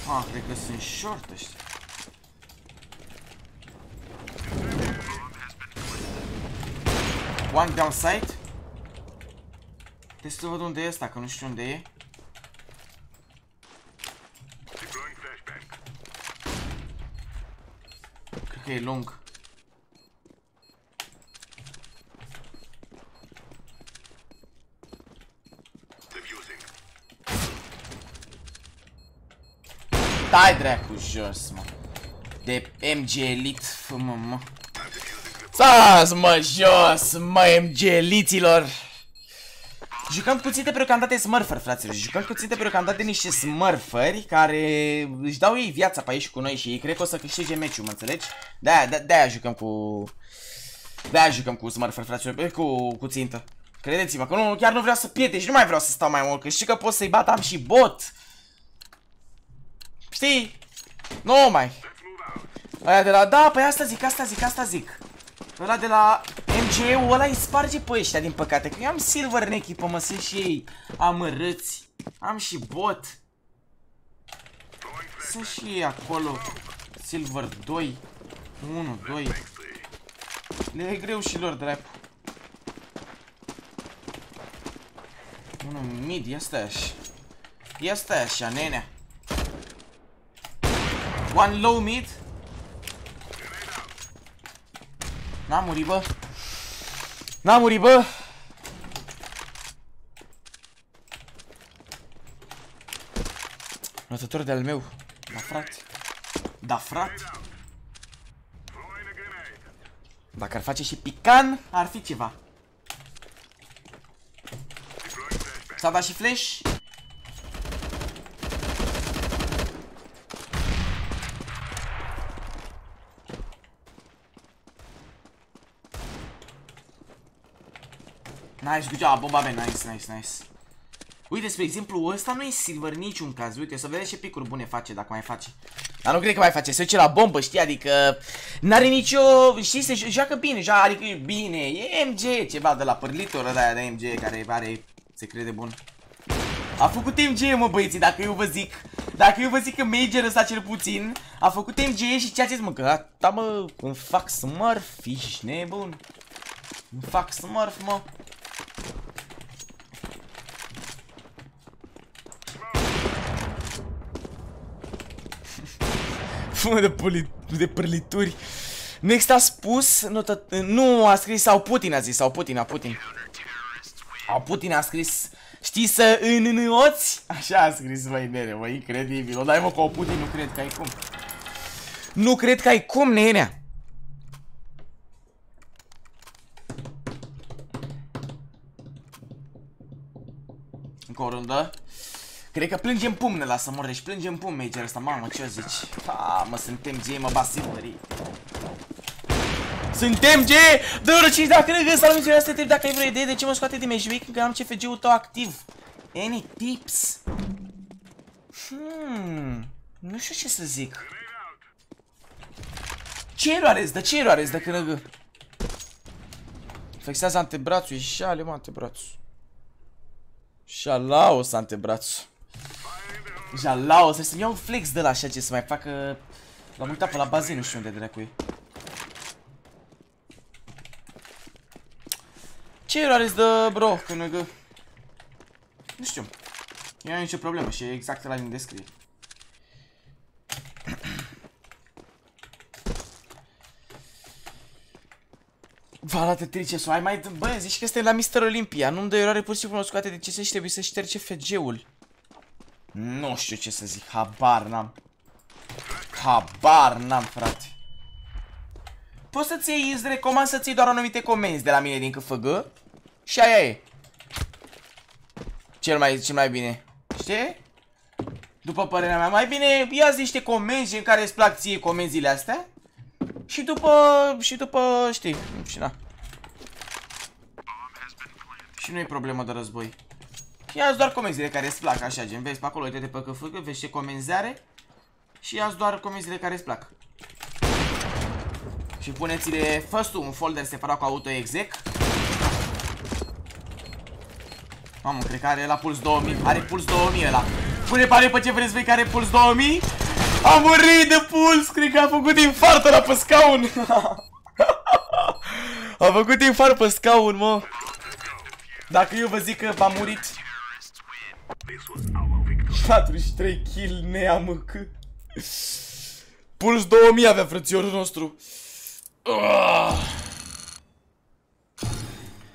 Ah, cred că sunt short ăștia. One downside. Trebuie să văd unde e ăsta, că nu știu unde e. că e lung. Defusing. Dai dracu jos, mă. De MG Elite, fă mă, mă. Stați mă jos, mă, MG Eliților. Jucăm cu ținte preocandate smurferi, fraților. Jucăm cu ținte preocandate niște smurferi care își dau ei viața pe aici cu noi și ei cred că o să câștige meciul, mă înțelegi? De-aia, de- de-aia jucăm cu... De-aia jucăm cu smurferi, fraților, bă, cu, cu țintă. Credeți-mă că nu, chiar nu vreau să pierde și nu mai vreau să stau mai mult, că știi că pot să-i bat, am și bot. Știi? Nu mai. Aia de la... Da, păi asta zic, asta zic, asta zic. Ăla de la MGE-ul ăla îi sparge pe ăștia, din păcate. Că eu am silver în echipă, mă, sunt și ei amărâți. Am și bot. Sunt și ei acolo. Silver 2. 1, 2. Le e greu și lor, dracu. Unul mid, ia stai așa. Ia stai așa, nenea. One low mid. N-a murit, bă. N-a murit, bă. Notător de-al meu. Da, frate. Da, frate. Throwing a grenade. Dacă ar face și pican, ar fi ceva. Deploying flashbang. S-a dat și flash. Nice, good job, bomba mea, nice, nice, nice. Uite, spre exemplu, ăsta nu e silver niciun caz. Uite, să vedeți ce picuri bune face, dacă mai face. Dar nu cred că mai face, se duce la bombă, știi, adică N-are nicio, știi, se joacă bine, joacă, adică e bine, e MG, ceva de la părlitul ăla de aia de MG care are, se crede bun A făcut MG, mă băieții, dacă eu vă zic Dacă eu vă zic că Major ăsta cel puțin A făcut MG și ce ați mă, că gata mă, îmi fac smurf, ești nebun Îmi fac smurf, mă Fumă de, poli, de părlituri. Next a spus, nu, nu a scris, sau Putin a zis, sau Putin, a Putin. A Putin a scris, știi să înânoți? Așa a scris, băi, nene, băi, incredibil. O dai mă cu o Putin, nu cred că ai cum. Nu cred că ai cum, nenea. Încă o rundă. Cred că plângem pumne la să Deci plângem pumne Major ăsta, mamă, ce o zici? Ha, mă, suntem G, mă, basilării. Suntem G! Dă-o 5 dacă ne găsă la misiunea asta, te dacă ai vreo idee de ce mă scoate din Match Week, că am CFG-ul tău activ. Any tips? Hmm, nu știu ce să zic. Ce eroare îți dă? Ce eroare îți dă când gă? Flexează antebrațul, e șale, mă, antebrațul. Șalaos antebrațul. Jalaos, să să-mi iau un flex de la așa ce să mai facă... L-am uitat pe la bazin, nu știu unde dracu e. Ce eroare îți dă, bro, când gă? Nu știu. Eu am nicio problemă și e exact la din descriere. *clears throat* Valate trice să ai mai... Bă, zici că este la Mr. Olympia. Nu-mi dă eroare pur și simplu scoate de ce să trebuie să șterge FG-ul. Nu știu ce să zic, habar n-am. Habar n-am, frate. Poți să-ți iei, îți recomand să-ți iei doar anumite comenzi de la mine din KFG. Și aia e. Cel mai, cel mai bine. Știi? După părerea mea, mai bine ia niște comenzi în care îți plac ție comenzile astea. Și după, și după, știi, și na. Și nu e problemă de război. Ia-ți doar comenzile care îți plac, așa, gen, vezi pe acolo, uite-te pe căfâcă, vezi ce comenzi are. Și ia-ți doar comenzile care îți plac. Și puneți-le, fă un folder separat cu auto-exec. Mamă, cred că are la puls 2000, are puls 2000 ăla. Pune pare pe ce vreți voi care are puls 2000. A murit de puls, cred că a făcut infart ăla pe scaun. *laughs* a făcut infart pe scaun, mă. Dacă eu vă zic că v-am murit 43 kill neamăc Puls 2000 avea frățiorul nostru. Ah.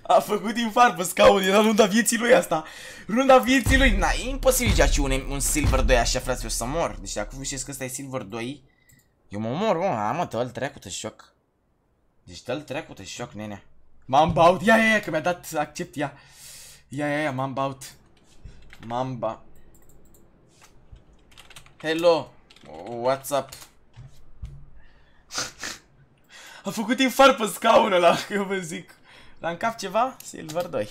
A făcut din farpă scaun, era runda vieții lui asta. Runda vieții lui, na, e imposibil să un, un Silver 2 așa frate, eu să mor. Deci dacă știți că ăsta e Silver 2 Eu mă mor, mă, am mă, dă-l trecută șoc. Deci dă-l trecută șoc, nenea. M-am baut, ia, ia, ia, că mi-a dat accept, ia. Ia, ia, ia, m-am baut Mamba. Hello. What's up? A făcut infar pe scaunul ăla, că *laughs* eu vă zic. La în cap ceva? Silver 2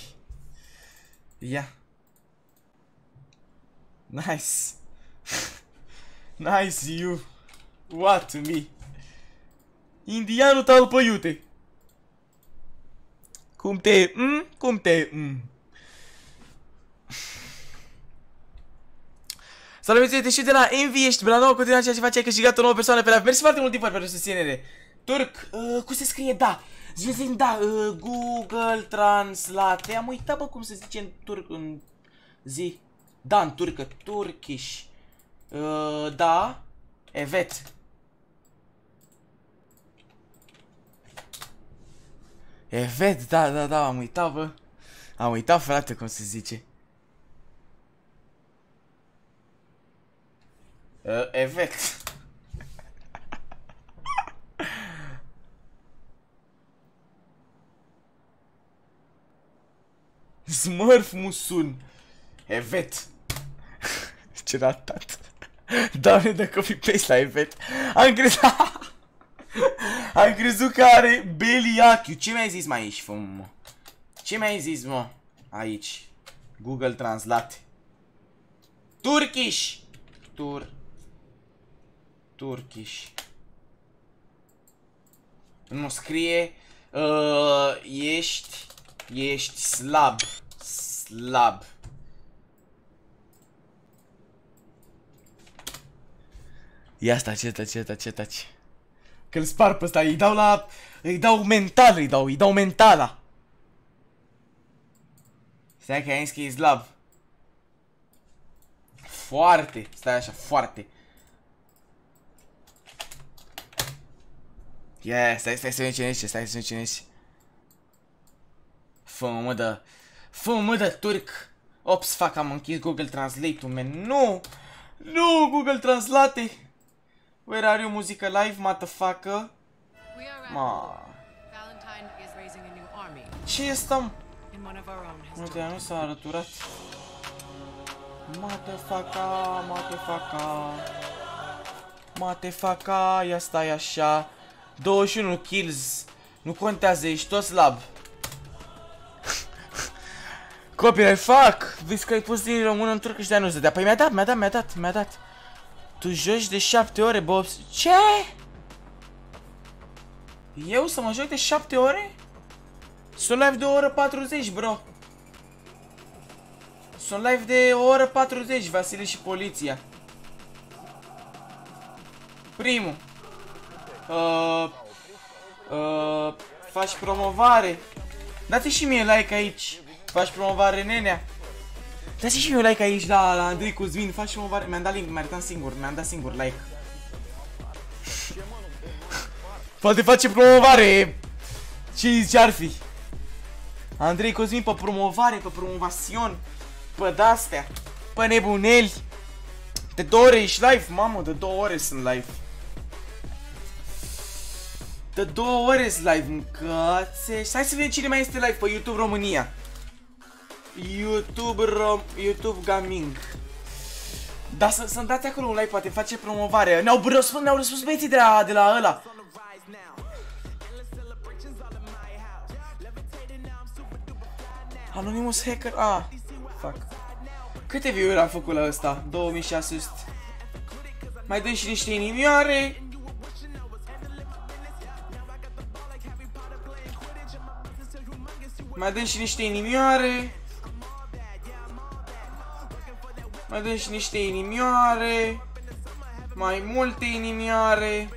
Ia. Nice. *laughs* Nice you. What me? Indianul tău pe iute. Cum te... Mm? Cum te... Mm? Salut, te și de la Envy, ești la nouă, continuă ceea ce face, ai câștigat o nouă persoană pe la Mersi foarte mult timp pentru susținere. Turc, uh, cum se scrie da? Zice da, uh, Google Translate. Am uitat, bă, cum se zice în turc, în zi. Da, în turcă, turkish. Uh, da, evet. Evet, da, da, da, am uitat, bă. Am uitat, frate, cum se zice. Uh, evet. Smurf Musun. Evet. *laughs* Ce ratat. Doamne, dă copy paste la Evet. Am crezut... *laughs* Am crezut că are Beliachiu. Ce mi-ai zis mai aici, fă mă? Ce mi-ai zis, mă? Aici. Google Translate. Turkish. Tur... Turkish. Nu scrie... Uh, ești... Ești slab. Slab. Ia sta, ce taci, ce taci. Că-l spar pe ăsta, îi dau la... Îi dau mental, îi dau, îi dau mentala. Stai că ai că e slab. Foarte, stai așa, foarte. Yeah, stai, stai să vedem cine ești, stai să vedem cine ești. Fă-mă, mă, de... Fă-mă, mă, de turc. Ops, fac, am închis Google Translate-ul, man. Nu! Nu, Google Translate! Where are you, muzică live, motherfucker? Ma... Ce este, mă? Uite, nu s-a arăturat. Motherfucker, motherfucker. Motherfucker, ia stai așa. 21 kills. Nu contează, ești tot slab. *laughs* Copyright, fuck! Vezi că ai pus din română în turcă și de nu se dea. Păi mi-a dat, mi-a dat, mi-a dat, mi-a dat. Tu joci de 7 ore, Bobs. Ce? Eu să mă joc de 7 ore? Sunt live de o oră 40, bro. Sunt live de o oră 40, Vasile și poliția. Primul. Uh, uh, faci promovare. Dați și mie like aici. Faci promovare, nenea. Dați și mie like aici la, la Andrei Cuzmin. Faci promovare. Mi-am dat link, mi-am dat singur. Mi-am dat singur like. *laughs* Poate face promovare. Ce ce ar fi? Andrei Cosmin pe promovare, pe promovațion, pe dastea, pe nebuneli. De două ore ești live, mamă, de două ore sunt live. De două ore sunt live, mâncațe. Hai să vedem cine mai este live pe YouTube România. YouTube Rom... YouTube Gaming. Da, să, să-mi dați acolo un like, poate face promovare. Ne-au răspuns, ne-au răspuns băieții de la, de la ăla. Anonymous Hacker, ah, fuck. Câte view-uri am făcut la ăsta? 2600. Mai dăm și niște inimioare. Mai dăm și niște inimioare. Mai dăm și niște inimioare. Mai multe inimioare.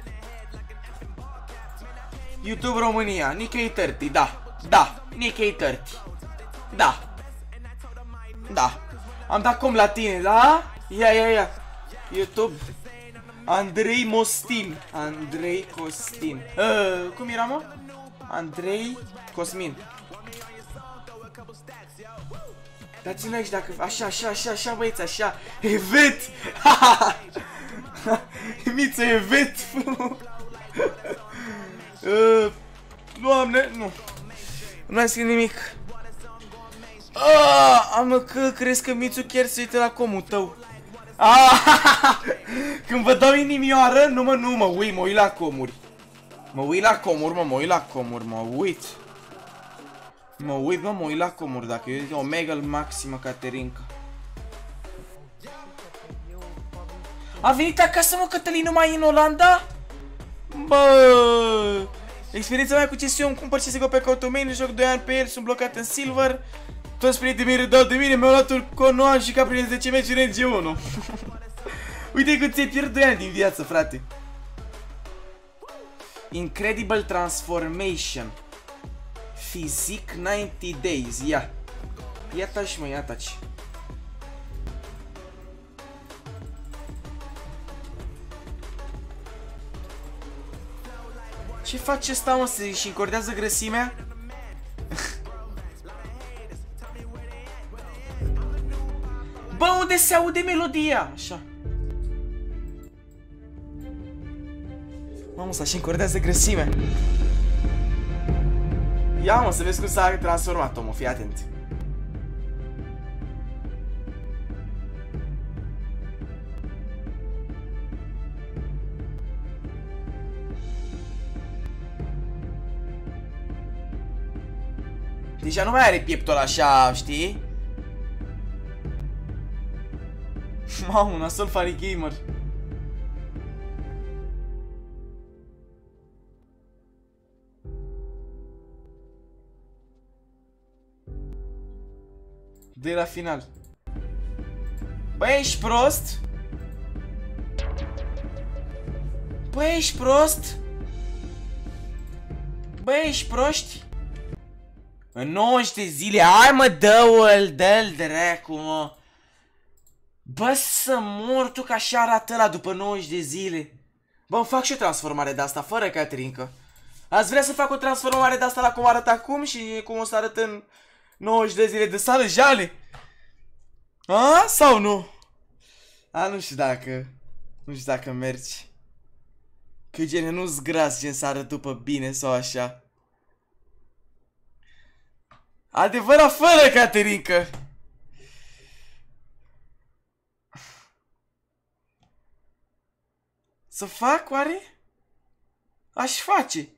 YouTube România, Nikkei 30, da, da, Nikkei 30. Da, Da. Am dat com la tine, da? Ia, ia, ia. YouTube. Andrei Mostin. Andrei Costin. Uh, cum era, mă? Andrei Cosmin. Dați-mi aici dacă... Așa, așa, așa, așa, băieți, așa. Evet! *laughs* Miță, evet! *laughs* uh, doamne, nu. Nu mai scris nimic. Ah, am că crezi că Mițu chiar se uită la comul tău. Ah, *laughs* când vă dau inimioară, nu mă, nu mă uit, mă uit la comuri. Mă uit la comuri, mă, mă uit la comuri, mă uit. Mă uit, mă, mă uit la comuri, dacă e Omega maximă Caterinca. A venit acasă, mă, Cătălin, numai în Olanda? Bă, experiența mea cu CSU, îmi cumpăr CSGO pe contul meu, joc 2 ani pe el, sunt blocat în Silver. Toți prietenii mei râdau de mine, mi-au luat un conoan și ca prin 10 meciuri în G1. *laughs* Uite că ți-ai pierd 2 ani din viață, frate. Incredible Transformation. Physic 90 Days, ia. Ia taci, mă, ia taci. Ce face ăsta, mă, să-și încordează grăsimea? *laughs* Bă, unde se aude melodia? Așa. Mamă, să-și încordează grăsimea. Ia, mă, să vezi cum s-a transformat, omul, fii atent. Deja nu mai are pieptul așa, știi? Mamă, nasol funny gamer. De la final. Băi, ești prost? Băi, ești prost? Băi, ești proști? În 90 de zile, hai mă, dă-l, dă-l dracu, mă. Bă, să mor tu că așa arată la după 90 de zile. Bă, îmi fac și o transformare de asta, fără Caterinca. Ați vrea să fac o transformare de asta la cum arată acum și cum o să arătă în 90 de zile de sală jale? A? Sau nu? A, nu știu dacă... Nu știu dacă mergi. Că gen nu-s gras gen să arăt după bine sau așa. Adevărat fără Caterinca. Să fac, oare? Aș face.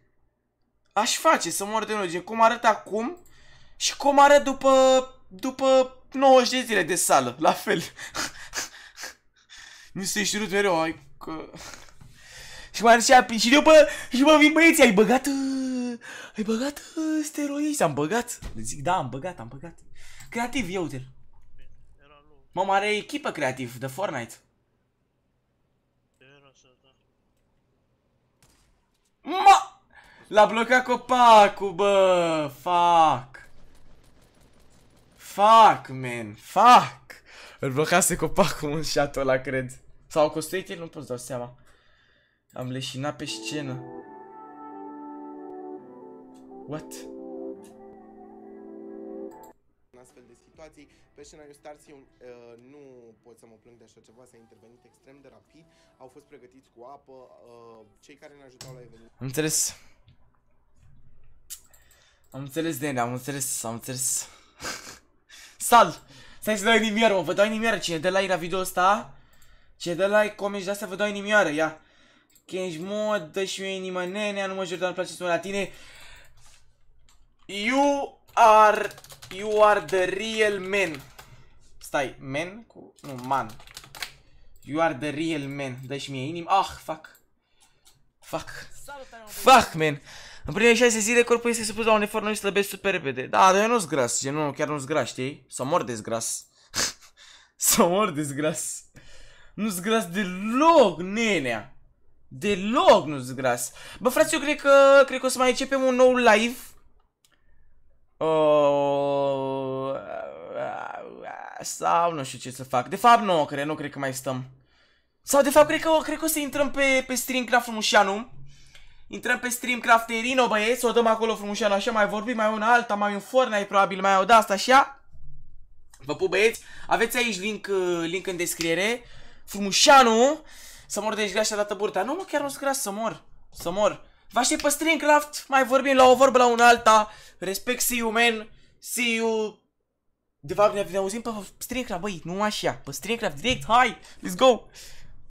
Aș face să mor de noi, gen cum arăt acum și cum arăt după, după 90 de zile de sală, la fel. nu se știut mereu, ai că... Și mai zicea, și după, și mă vin băieții, ai băgat, uh, ai băgat uh, steroizi, am băgat. Le zic, da, am băgat, am băgat. Creativ, eu te Mă, are echipă creativ de Fortnite. Ma! L-a blocat copacul, bă! Fuck! Fuck, man! Fuck! Îl blocase copacul în șatul ăla, cred. Sau a construit el? Nu pot să dau seama. Am leșinat pe scenă. What? în astfel de situații. Pe scenariul Stars eu uh, nu pot să mă plâng de așa ceva, s-a intervenit extrem de rapid, au fost pregătiți cu apă, uh, cei care ne ajutau la eveniment. Am înțeles. Am înțeles, Dene, am înțeles, am înțeles. Sal! Stai să dau inimioară, mă, vă dau inimioară. Cine dă like la video ăsta, cine dă like, comenzi de astea, vă dau inimioară, ia. Kenji mod, dă și mie inimă, nenea, nu mă jur, dar îmi place să mă la tine. You are, you are the real man. Stai, man cu, nu, man. You are the real man. Dă și mie inimă, ah, fuck. Fuck. Fuck, man. În primele 6 zile corpul este supus la un efort, noi slăbesc super repede. Da, dar eu nu-s gras, gen, nu, chiar nu-s gras, știi? Să mor de gras. *laughs* să mor de gras. Nu-s gras deloc, nenea. Deloc nu-s gras. Bă, frate, eu cred că, cred că o să mai începem un nou live. Uh, sau nu știu ce să fac. De fapt nu, cred, nu cred că mai stăm. Sau de fapt cred că, cred că o să intrăm pe, pe Streamcraft Frumușanu. Intrăm pe Streamcraft Erino, băieți, o dăm acolo Frumușanu așa, mai vorbim, mai una alta, mai un Fortnite probabil, mai o de asta așa. Vă pup băieți, aveți aici link, uh, link în descriere. Frumușanu, să mor de aici greașa dată burta. Nu mă, chiar nu sunt să mor, să mor. Vă aștept pe Streamcraft, mai vorbim la o vorbă la una alta. Respect, see you, man. See you. De fapt, ne, ne auzim pe Streamcraft, băi, nu așa, pe Streamcraft direct, hai, let's go!